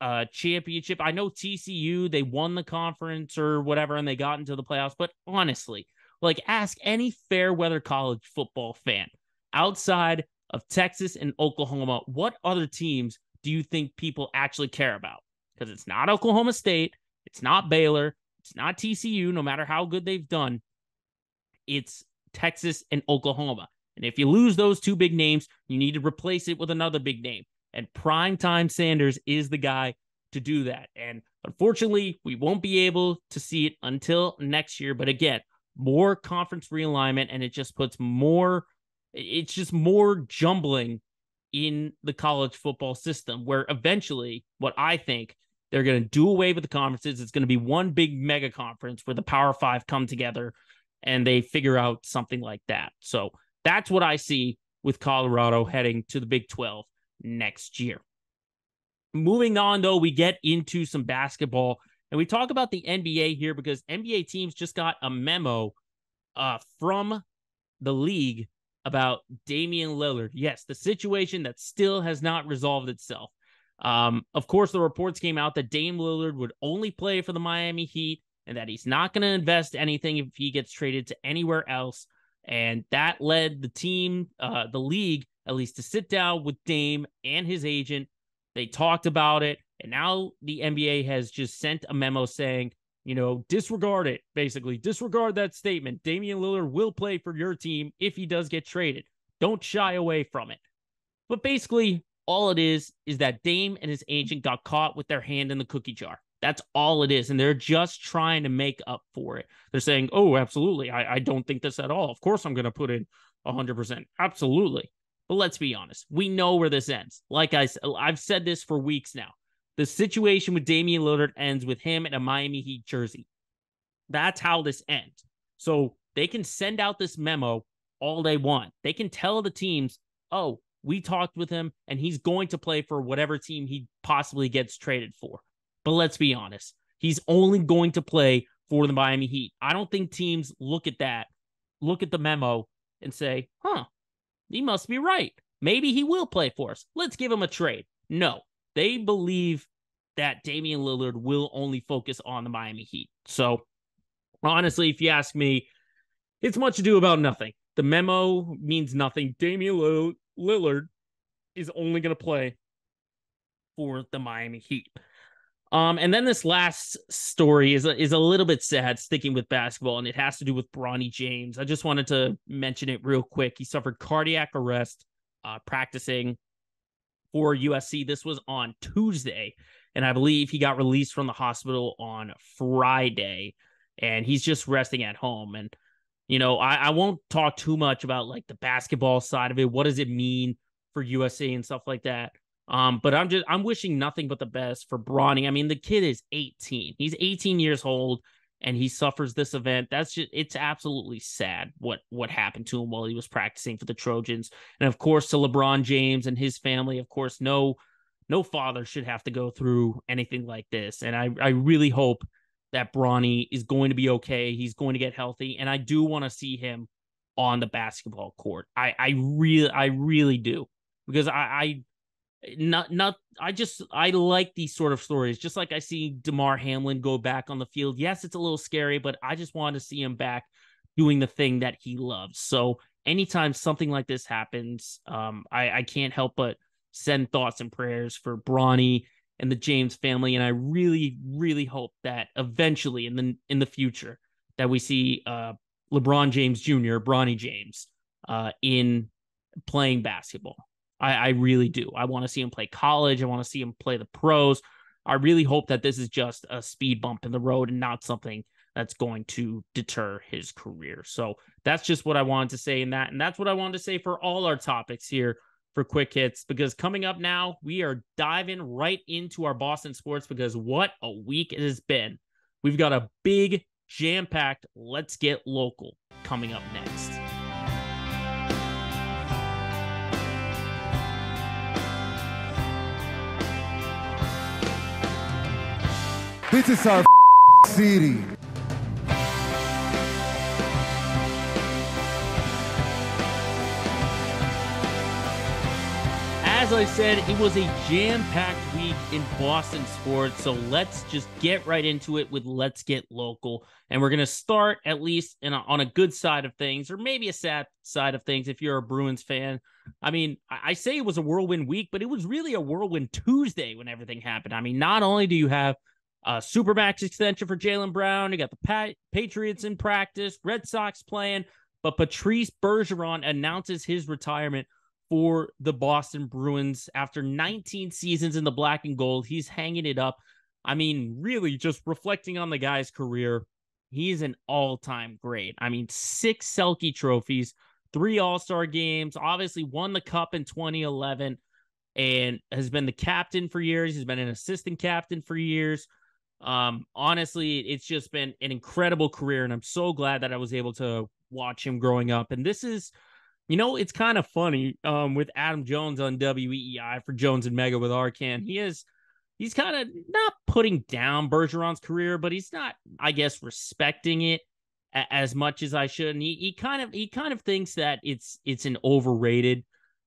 S1: uh, championship. I know TCU, they won the conference or whatever and they got into the playoffs, but honestly, like ask any fair weather college football fan outside of Texas and Oklahoma, what other teams do you think people actually care about? Because it's not Oklahoma State, it's not Baylor, it's not TCU, no matter how good they've done. It's Texas and Oklahoma. And if you lose those two big names, you need to replace it with another big name. And Primetime Sanders is the guy to do that. And unfortunately, we won't be able to see it until next year. But again, more conference realignment, and it just puts more, it's just more jumbling in the college football system where eventually, what I think they're going to do away with the conferences. It's going to be one big mega conference where the Power Five come together and they figure out something like that. So that's what I see with Colorado heading to the Big 12 next year. Moving on, though, we get into some basketball and we talk about the NBA here because NBA teams just got a memo uh, from the league about Damian Lillard. Yes, the situation that still has not resolved itself. Um, of course, the reports came out that Dame Lillard would only play for the Miami Heat and that he's not going to invest anything if he gets traded to anywhere else. And that led the team, uh, the league, at least to sit down with Dame and his agent. They talked about it. And now the NBA has just sent a memo saying, you know, disregard it, basically. Disregard that statement. Damian Lillard will play for your team if he does get traded. Don't shy away from it. But basically, all it is is that Dame and his agent got caught with their hand in the cookie jar. That's all it is. And they're just trying to make up for it. They're saying, oh, absolutely. I, I don't think this at all. Of course, I'm going to put in 100%. Absolutely. But let's be honest. We know where this ends. Like I I've said this for weeks now. The situation with Damian Lillard ends with him in a Miami Heat jersey. That's how this ends. So they can send out this memo all they want. They can tell the teams, oh, we talked with him and he's going to play for whatever team he possibly gets traded for. But let's be honest, he's only going to play for the Miami Heat. I don't think teams look at that, look at the memo and say, huh, he must be right. Maybe he will play for us. Let's give him a trade. No, they believe that Damian Lillard will only focus on the Miami Heat. So, honestly, if you ask me, it's much ado about nothing. The memo means nothing. Damian Lillard is only going to play for the Miami Heat. Um, and then this last story is a, is a little bit sad, sticking with basketball, and it has to do with Bronny James. I just wanted to mention it real quick. He suffered cardiac arrest uh, practicing for USC. This was on Tuesday, and I believe he got released from the hospital on Friday, and he's just resting at home. And you know, I, I won't talk too much about like the basketball side of it. What does it mean for USC and stuff like that? Um, but I'm just I'm wishing nothing but the best for Bronny. I mean, the kid is 18. He's 18 years old and he suffers this event. That's just it's absolutely sad what what happened to him while he was practicing for the Trojans. And of course to LeBron James and his family, of course, no no father should have to go through anything like this. And I I really hope that Bronny is going to be okay. He's going to get healthy, and I do want to see him on the basketball court. I I really I really do because I I not not I just I like these sort of stories. Just like I see Damar Hamlin go back on the field. Yes, it's a little scary, but I just want to see him back doing the thing that he loves. So anytime something like this happens, um, I I can't help but send thoughts and prayers for Bronny and the James family. And I really, really hope that eventually in the in the future that we see uh, LeBron James Jr., Bronny James, uh, in playing basketball. I, I really do. I want to see him play college. I want to see him play the pros. I really hope that this is just a speed bump in the road and not something that's going to deter his career. So that's just what I wanted to say in that. And that's what I wanted to say for all our topics here for quick hits because coming up now, we are diving right into our Boston sports because what a week it has been. We've got a big, jam packed Let's Get Local coming up next.
S3: This is our city.
S1: as I said, it was a jam packed week in Boston sports. So let's just get right into it with Let's Get Local. And we're going to start at least a, on a good side of things, or maybe a sad side of things if you're a Bruins fan. I mean, I say it was a whirlwind week, but it was really a whirlwind Tuesday when everything happened. I mean, not only do you have a Supermax extension for Jaylen Brown, you got the Patriots in practice, Red Sox playing, but Patrice Bergeron announces his retirement for the Boston Bruins after 19 seasons in the black and gold. He's hanging it up. I mean, really just reflecting on the guy's career, he's an all-time great. I mean, six Selke trophies, three All-Star games, obviously won the cup in 2011 and has been the captain for years. He's been an assistant captain for years. Um, honestly, it's just been an incredible career, and I'm so glad that I was able to watch him growing up. And this is, you know, it's kind of funny um, with Adam Jones on WEEI for Jones and Mego with Arcand. He is he's kind of not putting down Bergeron's career, but he's not, I guess, respecting it a- as much as I should. And he, he kind of he kind of thinks that it's it's an overrated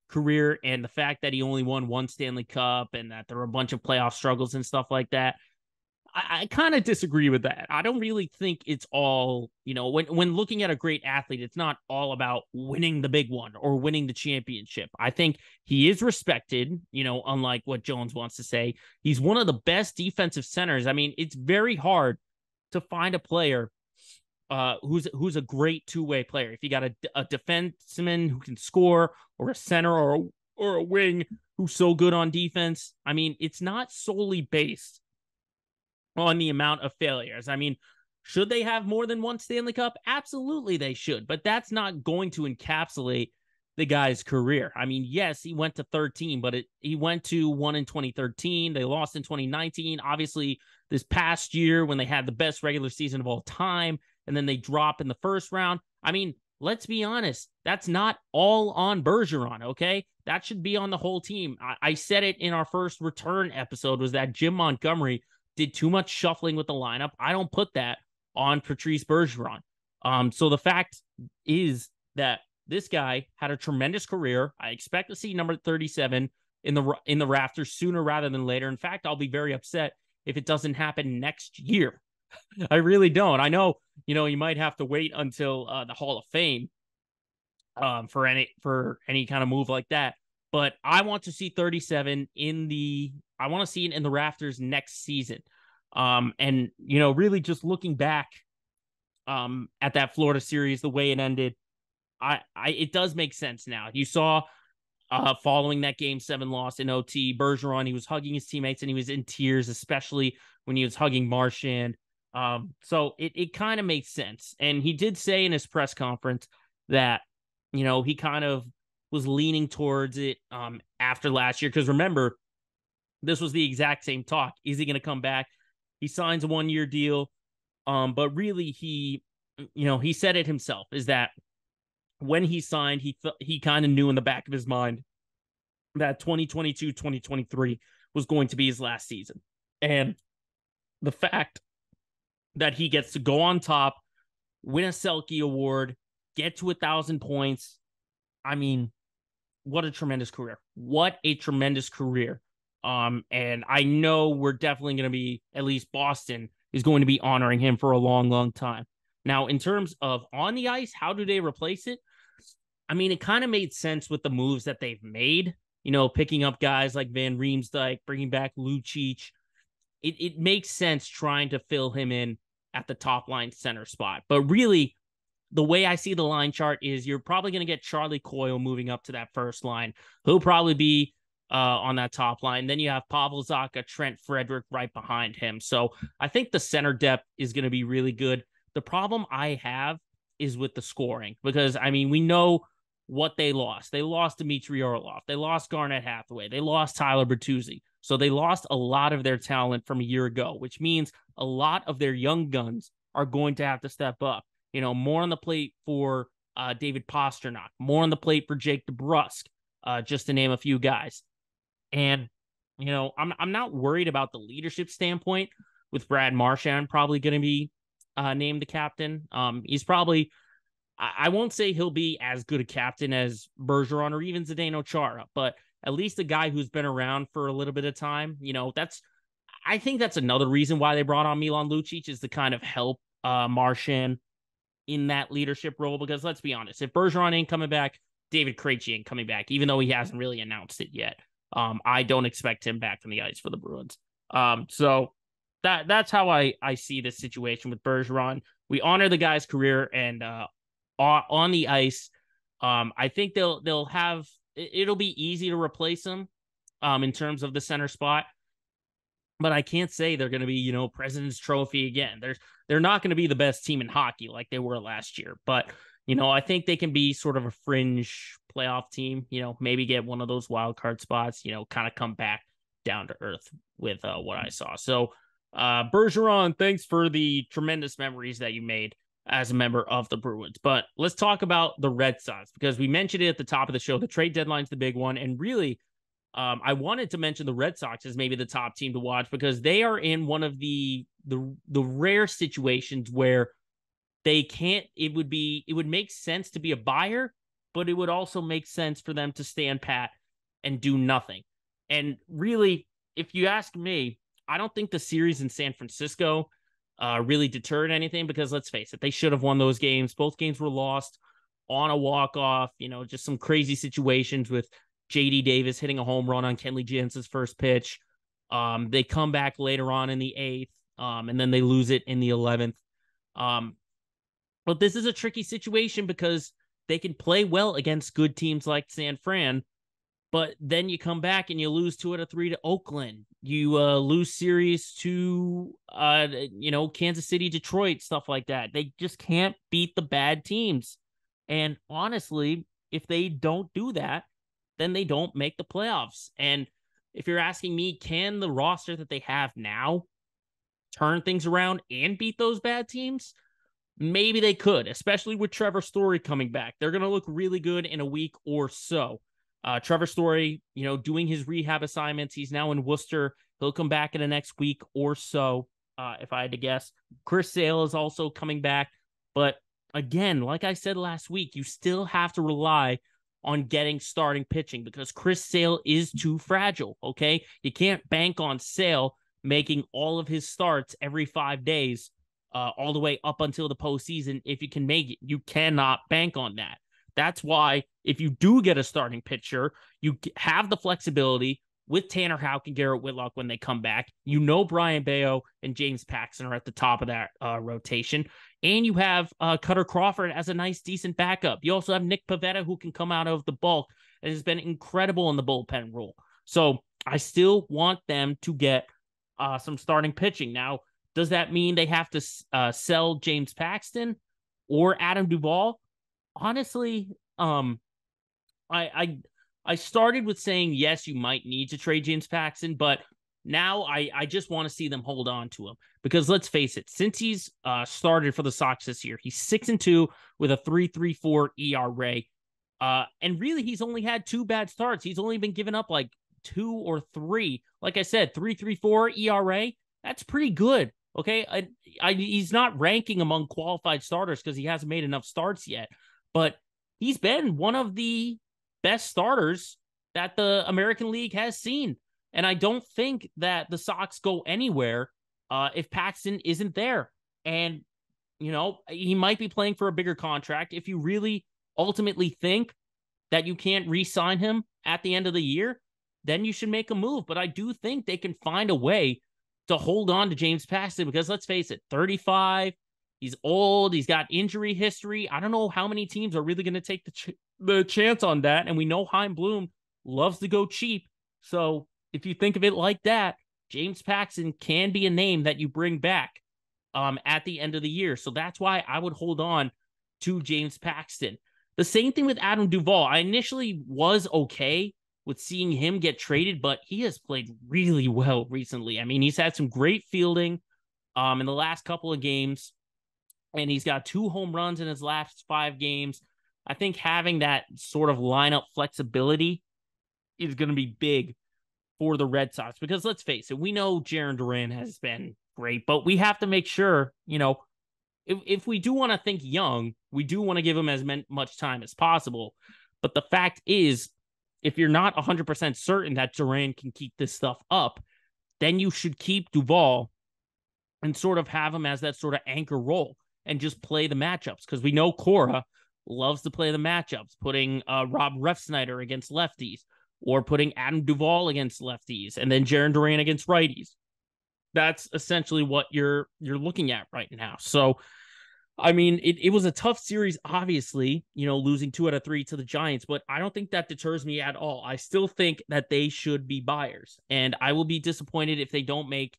S1: career and the fact that he only won one Stanley Cup and that there were a bunch of playoff struggles and stuff like that. I, I kind of disagree with that. I don't really think it's all, you know, when when looking at a great athlete, it's not all about winning the big one or winning the championship. I think he is respected, you know, unlike what Jones wants to say. He's one of the best defensive centers. I mean, it's very hard to find a player uh, who's who's a great two way player. If you got a, a defenseman who can score, or a center, or a, or a wing who's so good on defense, I mean, it's not solely based on the amount of failures. I mean, should they have more than one Stanley Cup? Absolutely, they should, but that's not going to encapsulate the guy's career. I mean, yes, he went to 13, but it, he went to one in 2013. They lost in 2019. Obviously, this past year when they had the best regular season of all time, and then they drop in the first round. I mean, let's be honest, that's not all on Bergeron, okay? That should be on the whole team. I, I said it in our first return episode was that Jim Montgomery did too much shuffling with the lineup. I don't put that on Patrice Bergeron. Um, so the fact is that this guy had a tremendous career. I expect to see number 37 in the in the rafters sooner rather than later. In fact, I'll be very upset if it doesn't happen next year. I really don't. I know, you know, you might have to wait until uh, the Hall of Fame um, for any for any kind of move like that. But I want to see 37 in the I want to see it in the rafters next season. Um, and you know, really just looking back um at that Florida series, the way it ended, I, I it does make sense now. You saw uh following that game seven loss in OT, Bergeron, he was hugging his teammates and he was in tears, especially when he was hugging Marchand. Um, so it, it kind of makes sense. And he did say in his press conference that, you know, he kind of was leaning towards it um after last year. Because remember, this was the exact same talk. Is he going to come back? He signs a one year deal. Um, but really, he, you know, he said it himself is that when he signed, he he kind of knew in the back of his mind that 2022 2023 was going to be his last season. And the fact that he gets to go on top, win a Selke award, get to a thousand points. I mean, what a tremendous career. What a tremendous career. Um, and I know we're definitely going to be, at least Boston is going to be honoring him for a long, long time. Now, in terms of on the ice, how do they replace it? I mean, it kind of made sense with the moves that they've made. You know, picking up guys like Van Riemsdyk, bringing back Lucic. It it makes sense trying to fill him in at the top line center spot. But really, the way I see the line chart is you're probably going to get Charlie Coyle moving up to that first line. He'll probably be uh, on that top line. Then you have Pavel Zacha, Trent Frederic right behind him. So I think the center depth is going to be really good. The problem I have is with the scoring because I mean we know what they lost. They lost Dmitry Orlov. They lost Garnet Hathaway. They lost Tyler Bertuzzi. So they lost a lot of their talent from a year ago, which means a lot of their young guns are going to have to step up. You know, more on the plate for uh, David Pastrnak, more on the plate for Jake DeBrusk, uh, just to name a few guys. And you know, I'm I'm not worried about the leadership standpoint with Brad Marchand probably going to be uh, named the captain. Um, he's probably I, I won't say he'll be as good a captain as Bergeron or even Zdeno Chara, but at least a guy who's been around for a little bit of time. You know, that's I think that's another reason why they brought on Milan Lucic is to kind of help uh Marchand in that leadership role. Because let's be honest, if Bergeron ain't coming back, David Krejci ain't coming back, even though he hasn't really announced it yet. Um, I don't expect him back on the ice for the Bruins. Um, so that that's how I I see this situation with Bergeron. We honor the guy's career, and uh, on the ice. Um, I think they'll they'll have it'll be easy to replace him um, in terms of the center spot. But I can't say they're going to be, you know, President's Trophy again. They're they're not going to be the best team in hockey like they were last year. But you know, I think they can be sort of a fringe playoff team. You know, maybe get one of those wild card spots. You know, kind of come back down to earth with uh, what I saw. So, uh, Bergeron, thanks for the tremendous memories that you made as a member of the Bruins. But let's talk about the Red Sox because we mentioned it at the top of the show. The trade deadline's the big one, and really, um, I wanted to mention the Red Sox as maybe the top team to watch because they are in one of the the the rare situations where they can't. It would be it would make sense to be a buyer, but it would also make sense for them to stand pat and do nothing. And really, if you ask me, I don't think the series in San Francisco uh, really deterred anything because let's face it, they should have won those games. Both games were lost on a walk off. You know, just some crazy situations with JD Davis hitting a home run on Kenley Jansen's first pitch. Um, they come back later on in the eighth, um, and then they lose it in the eleventh. Um, but this is a tricky situation because they can play well against good teams like San Fran, but then you come back and you lose two out of three to Oakland. You uh, lose series to uh, you know Kansas City, Detroit, stuff like that. They just can't beat the bad teams. And honestly, if they don't do that, then they don't make the playoffs. And if you're asking me, can the roster that they have now turn things around and beat those bad teams? Maybe they could, especially with Trevor Story coming back. They're going to look really good in a week or so. Uh, Trevor Story, you know, doing his rehab assignments. He's now in Worcester. He'll come back in the next week or so, uh, if I had to guess. Chris Sale is also coming back. But again, like I said last week, you still have to rely on getting starting pitching because Chris Sale is too fragile. Okay. You can't bank on Sale making all of his starts every five days, uh, all the way up until the postseason. If you can make it, you cannot bank on that. That's why if you do get a starting pitcher, you have the flexibility with Tanner Houck and Garrett Whitlock when they come back. You know Brayan Bello and James Paxton are at the top of that uh, rotation. And you have uh, Kutter Crawford as a nice, decent backup. You also have Nick Pivetta, who can come out of the bulk and has been incredible in the bullpen role. So I still want them to get uh, some starting pitching. Now, does that mean they have to uh, sell James Paxton or Adam Duvall? Honestly, um, I I I started with saying yes, you might need to trade James Paxton, but now I, I just want to see them hold on to him because let's face it, since he's uh, started for the Sox this year, he's six and two with a three three four ERA. Uh, and really, he's only had two bad starts. He's only been given up like two or three. Like I said, three three four ERA. That's pretty good. Okay, I, I, he's not ranking among qualified starters because he hasn't made enough starts yet, but he's been one of the best starters that the American League has seen. And I don't think that the Sox go anywhere uh, if Paxton isn't there. And, you know, he might be playing for a bigger contract. If you really ultimately think that you can't re sign him at the end of the year, then you should make a move. But I do think they can find a way to hold on to James Paxton because let's face it, 35, he's old, he's got injury history. I don't know how many teams are really going to take the, ch- the chance on that. And we know Chaim Bloom loves to go cheap. So if you think of it like that, James Paxton can be a name that you bring back um, at the end of the year. So that's why I would hold on to James Paxton. The same thing with Adam Duvall. I initially was okay with seeing him get traded, but he has played really well recently. I mean, he's had some great fielding um, in the last couple of games, and he's got two home runs in his last five games. I think having that sort of lineup flexibility is going to be big for the Red Sox because let's face it, we know Jarren Duran has been great, but we have to make sure, you know, if, if we do want to think young, we do want to give him as much time as possible. But the fact is, if you're not 100% certain that Duran can keep this stuff up, then you should keep Duvall and sort of have him as that sort of anchor role and just play the matchups because we know Cora loves to play the matchups, putting uh, Rob Refsnyder against lefties or putting Adam Duvall against lefties and then Jarren Duran against righties. That's essentially what you're you're looking at right now. So I mean, it, it was a tough series, obviously, you know, losing two out of three to the Giants, but I don't think that deters me at all. I still think that they should be buyers, and I will be disappointed if they don't make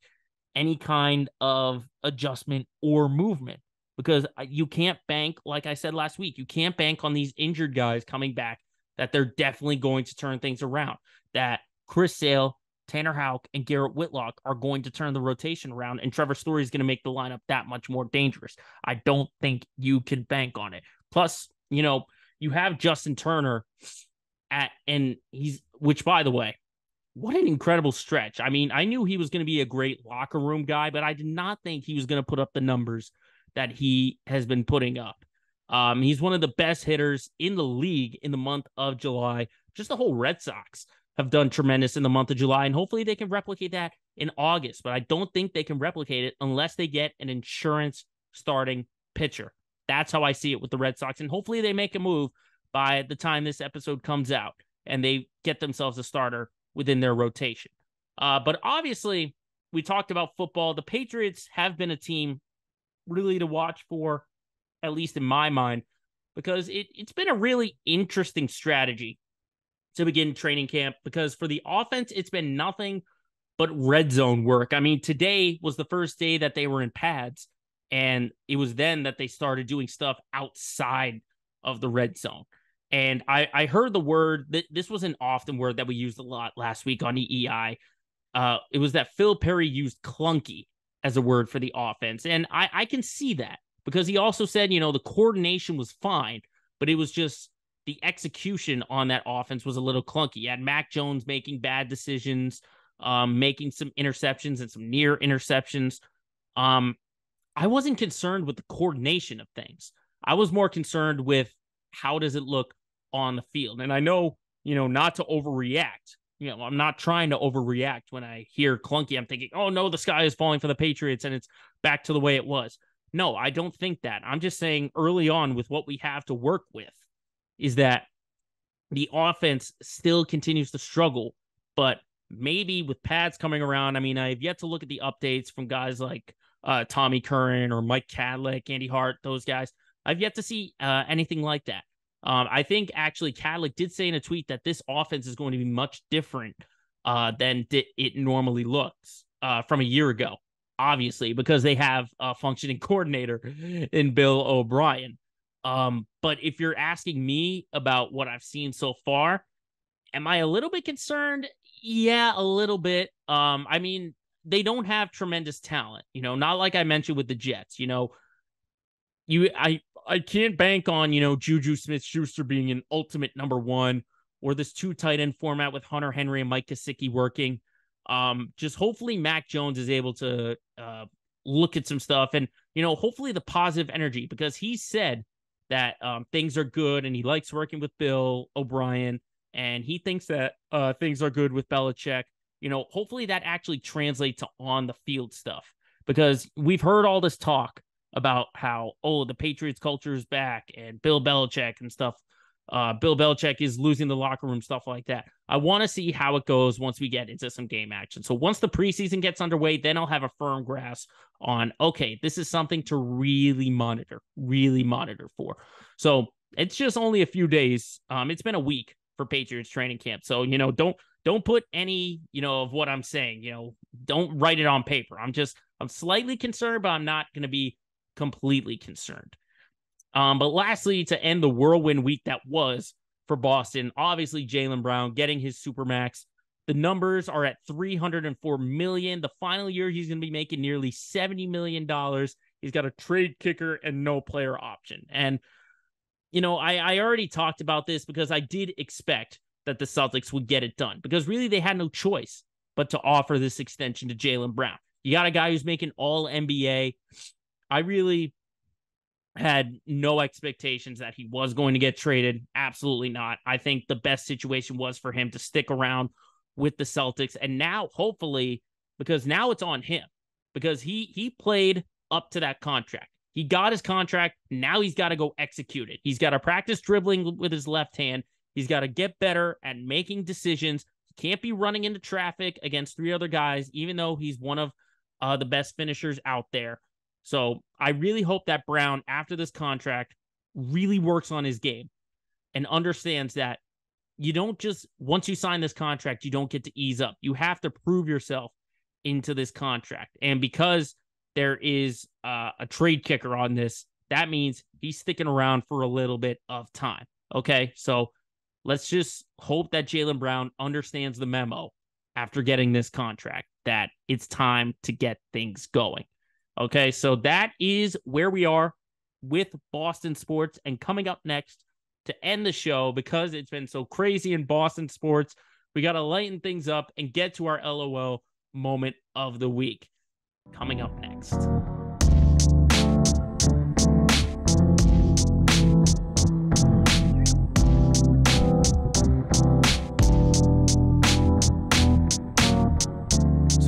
S1: any kind of adjustment or movement because uh, you can't bank, like I said last week, you can't bank on these injured guys coming back that they're definitely going to turn things around. That Chris Sale Tanner Houck and Garrett Whitlock are going to turn the rotation around, and Trevor Story is going to make the lineup that much more dangerous. I don't think you can bank on it. Plus, you know, you have Justin Turner at, and he's, which by the way, what an incredible stretch. I mean, I knew he was going to be a great locker room guy, but I did not think he was going to put up the numbers that he has been putting up. Um, he's one of the best hitters in the league in the month of July. Just the whole Red Sox have done tremendous in the month of July, and hopefully they can replicate that in August. But I don't think they can replicate it unless they get an insurance starting pitcher. That's how I see it with the Red Sox, and hopefully they make a move by the time this episode comes out and they get themselves a starter within their rotation. Uh, but obviously, we talked about football. The Patriots have been a team really to watch for, at least in my mind, because it, it's been a really interesting strategy to begin training camp because for the offense, it's been nothing but red zone work. I mean, today was the first day that they were in pads, and it was then that they started doing stuff outside of the red zone. And I, I heard the word that this was an often word that we used a lot last week on EEI. Uh, it was that Phil Perry used clunky as a word for the offense. And I, I can see that because he also said, you know, the coordination was fine, but it was just the execution on that offense was a little clunky. You had Mac Jones making bad decisions, um, making some interceptions and some near interceptions. Um, I wasn't concerned with the coordination of things. I was more concerned with how does it look on the field. And I know, you know, not to overreact. You know, I'm not trying to overreact when I hear clunky. I'm thinking, oh no, the sky is falling for the Patriots and it's back to the way it was. No, I don't think that. I'm just saying early on with what we have to work with is that the offense still continues to struggle, but maybe with pads coming around, I mean, I've yet to look at the updates from guys like uh, Tommy Curran or Mike Kadlick, Andy Hart, those guys. I've yet to see uh, anything like that. Um, I think actually Kadlick did say in a tweet that this offense is going to be much different uh, than it normally looks uh, from a year ago, obviously, because they have a functioning coordinator in Bill O'Brien. Um, but if you're asking me about what I've seen so far, am I a little bit concerned? Yeah, a little bit. Um, I mean, they don't have tremendous talent, you know, not like I mentioned with the Jets, you know. You I I can't bank on, you know, Juju Smith Schuster being an ultimate number one or this two tight end format with Hunter Henry and Mike Gesicki working. Um, just hopefully Mac Jones is able to uh look at some stuff and you know, hopefully the positive energy because he said that um, things are good and he likes working with Bill O'Brien and he thinks that uh, things are good with Belichick. You know, hopefully that actually translates to on the field stuff because we've heard all this talk about how oh the Patriots culture is back and Bill Belichick and stuff. Uh, Bill Belichick is losing the locker room, stuff like that. I want to see how it goes once we get into some game action. So once the preseason gets underway, then I'll have a firm grasp on okay, this is something to really monitor, really monitor for. So it's just only a few days. Um, it's been a week for Patriots training camp. So, you know, don't don't put any, you know, of what I'm saying, you know, don't write it on paper. I'm just I'm slightly concerned, but I'm not gonna be completely concerned. Um, but lastly, to end the whirlwind week that was for Boston. Obviously, Jaylen Brown getting his supermax. The numbers are at 304 million. The final year, he's going to be making nearly 70 million dollars. He's got a trade kicker and no player option. And you know, I, I already talked about this because I did expect that the Celtics would get it done because really they had no choice but to offer this extension to Jaylen Brown. You got a guy who's making all NBA. I really had no expectations that he was going to get traded. Absolutely not. I think the best situation was for him to stick around with the Celtics. And now, hopefully, because now it's on him because he he played up to that contract. He got his contract. Now he's got to go execute it. He's got to practice dribbling with his left hand. He's got to get better at making decisions. He can't be running into traffic against three other guys, even though he's one of uh, the best finishers out there. So I really hope that Brown, after this contract, really works on his game and understands that you don't just once you sign this contract, you don't get to ease up. You have to prove yourself into this contract. And because there is uh, a trade kicker on this, that means he's sticking around for a little bit of time. Okay. So let's just hope that Jaylen Brown understands the memo after getting this contract that it's time to get things going. Okay. So that is where we are with Boston sports. And coming up next, to end the show because it's been so crazy in Boston sports. We got to lighten things up and get to our LOL moment of the week. Coming up next.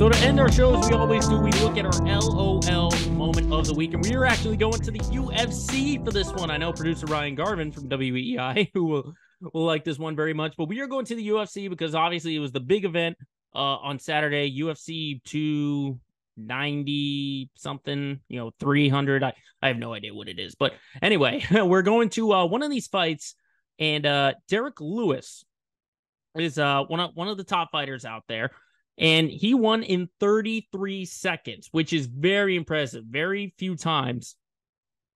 S1: So to end our show, as we always do, we look at our LOL moment of the week, and we are actually going to the UFC for this one. I know producer Ryan Garvin from WEEI who will will like this one very much, but we are going to the UFC because obviously it was the big event uh, on Saturday, UFC 290 something, you know, 300. I, I have no idea what it is, but anyway, we're going to uh, one of these fights, and uh, Derrick Lewis is uh, one of one of the top fighters out there and he won in 33 seconds, which is very impressive. Very few times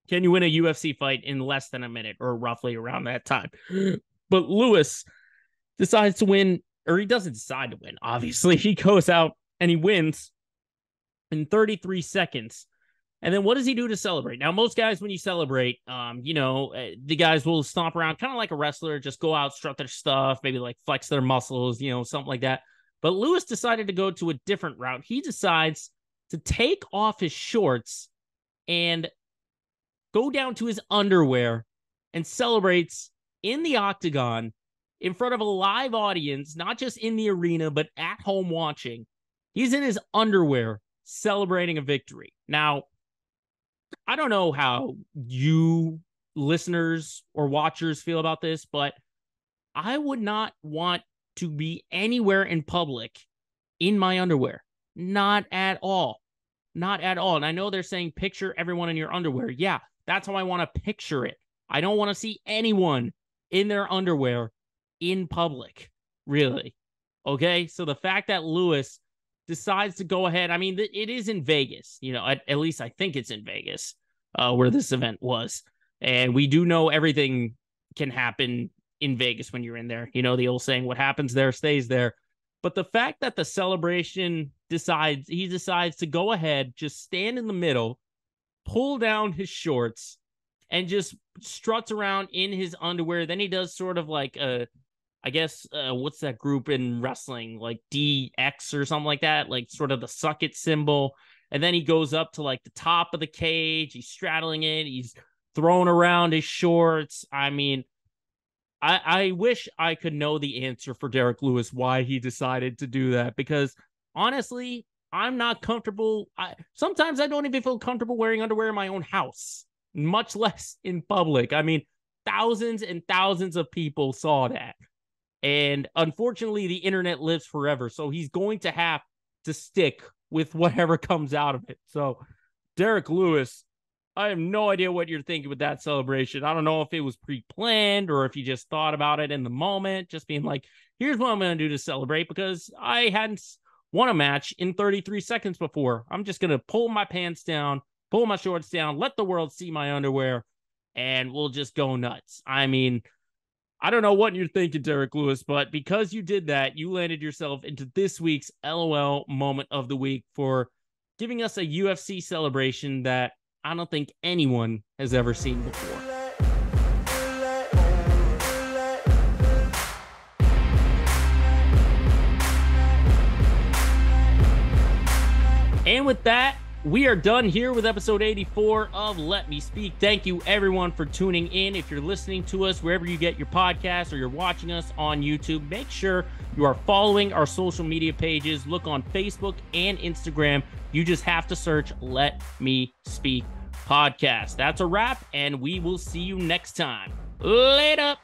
S1: can you win a UFC fight in less than a minute or roughly around that time. But Lewis decides to win, or he doesn't decide to win. Obviously, he goes out and he wins in 33 seconds. And then what does he do to celebrate? Now, most guys, when you celebrate, um, you know, eh, the guys will stomp around kind of like a wrestler, just go out, strut their stuff, maybe like flex their muscles, you know, something like that. But Lewis decided to go to a different route. He decides to take off his shorts and go down to his underwear and celebrates in the octagon in front of a live audience, not just in the arena, but at home watching. He's in his underwear celebrating a victory. Now, I don't know how you listeners or watchers feel about this, but I would not want to be anywhere in public in my underwear. Not at all. Not at all. And I know they're saying picture everyone in your underwear. Yeah, that's how I want to picture it. I don't want to see anyone in their underwear in public, really. Okay. So the fact that Lewis decides to go ahead, I mean, it is in Vegas, you know, at, at least I think it's in Vegas uh, where this event was. And we do know everything can happen in Vegas when you're in there. You know, the old saying, what happens there stays there. But the fact that the celebration decides, he decides to go ahead, just stand in the middle, pull down his shorts, and just struts around in his underwear. Then he does sort of like a, I guess, uh, what's that group in wrestling? Like DX or something like that, like sort of the suck it symbol. And then he goes up to like the top of the cage. He's straddling it. He's throwing around his shorts. I mean, I, I wish I could know the answer for Derrick Lewis why he decided to do that because honestly, I'm not comfortable. I, sometimes I don't even feel comfortable wearing underwear in my own house, much less in public. I mean, thousands and thousands of people saw that. And unfortunately, the internet lives forever. So he's going to have to stick with whatever comes out of it. So, Derrick Lewis, I have no idea what you're thinking with that celebration. I don't know if it was pre planned or if you just thought about it in the moment, just being like, here's what I'm going to do to celebrate because I hadn't won a match in 33 seconds before. I'm just going to pull my pants down, pull my shorts down, let the world see my underwear, and we'll just go nuts. I mean, I don't know what you're thinking, Derrick Lewis, but because you did that, you landed yourself into this week's LOL moment of the week for giving us a UFC celebration that I don't think anyone has ever seen before. And with that, we are done here with episode 84 of Let Me Speak. Thank you, everyone, for tuning in. If you're listening to us wherever you get your podcast or you're watching us on YouTube, make sure you are following our social media pages. Look on Facebook and Instagram. You just have to search Let Me Speak podcast. That's a wrap, and we will see you next time. Later.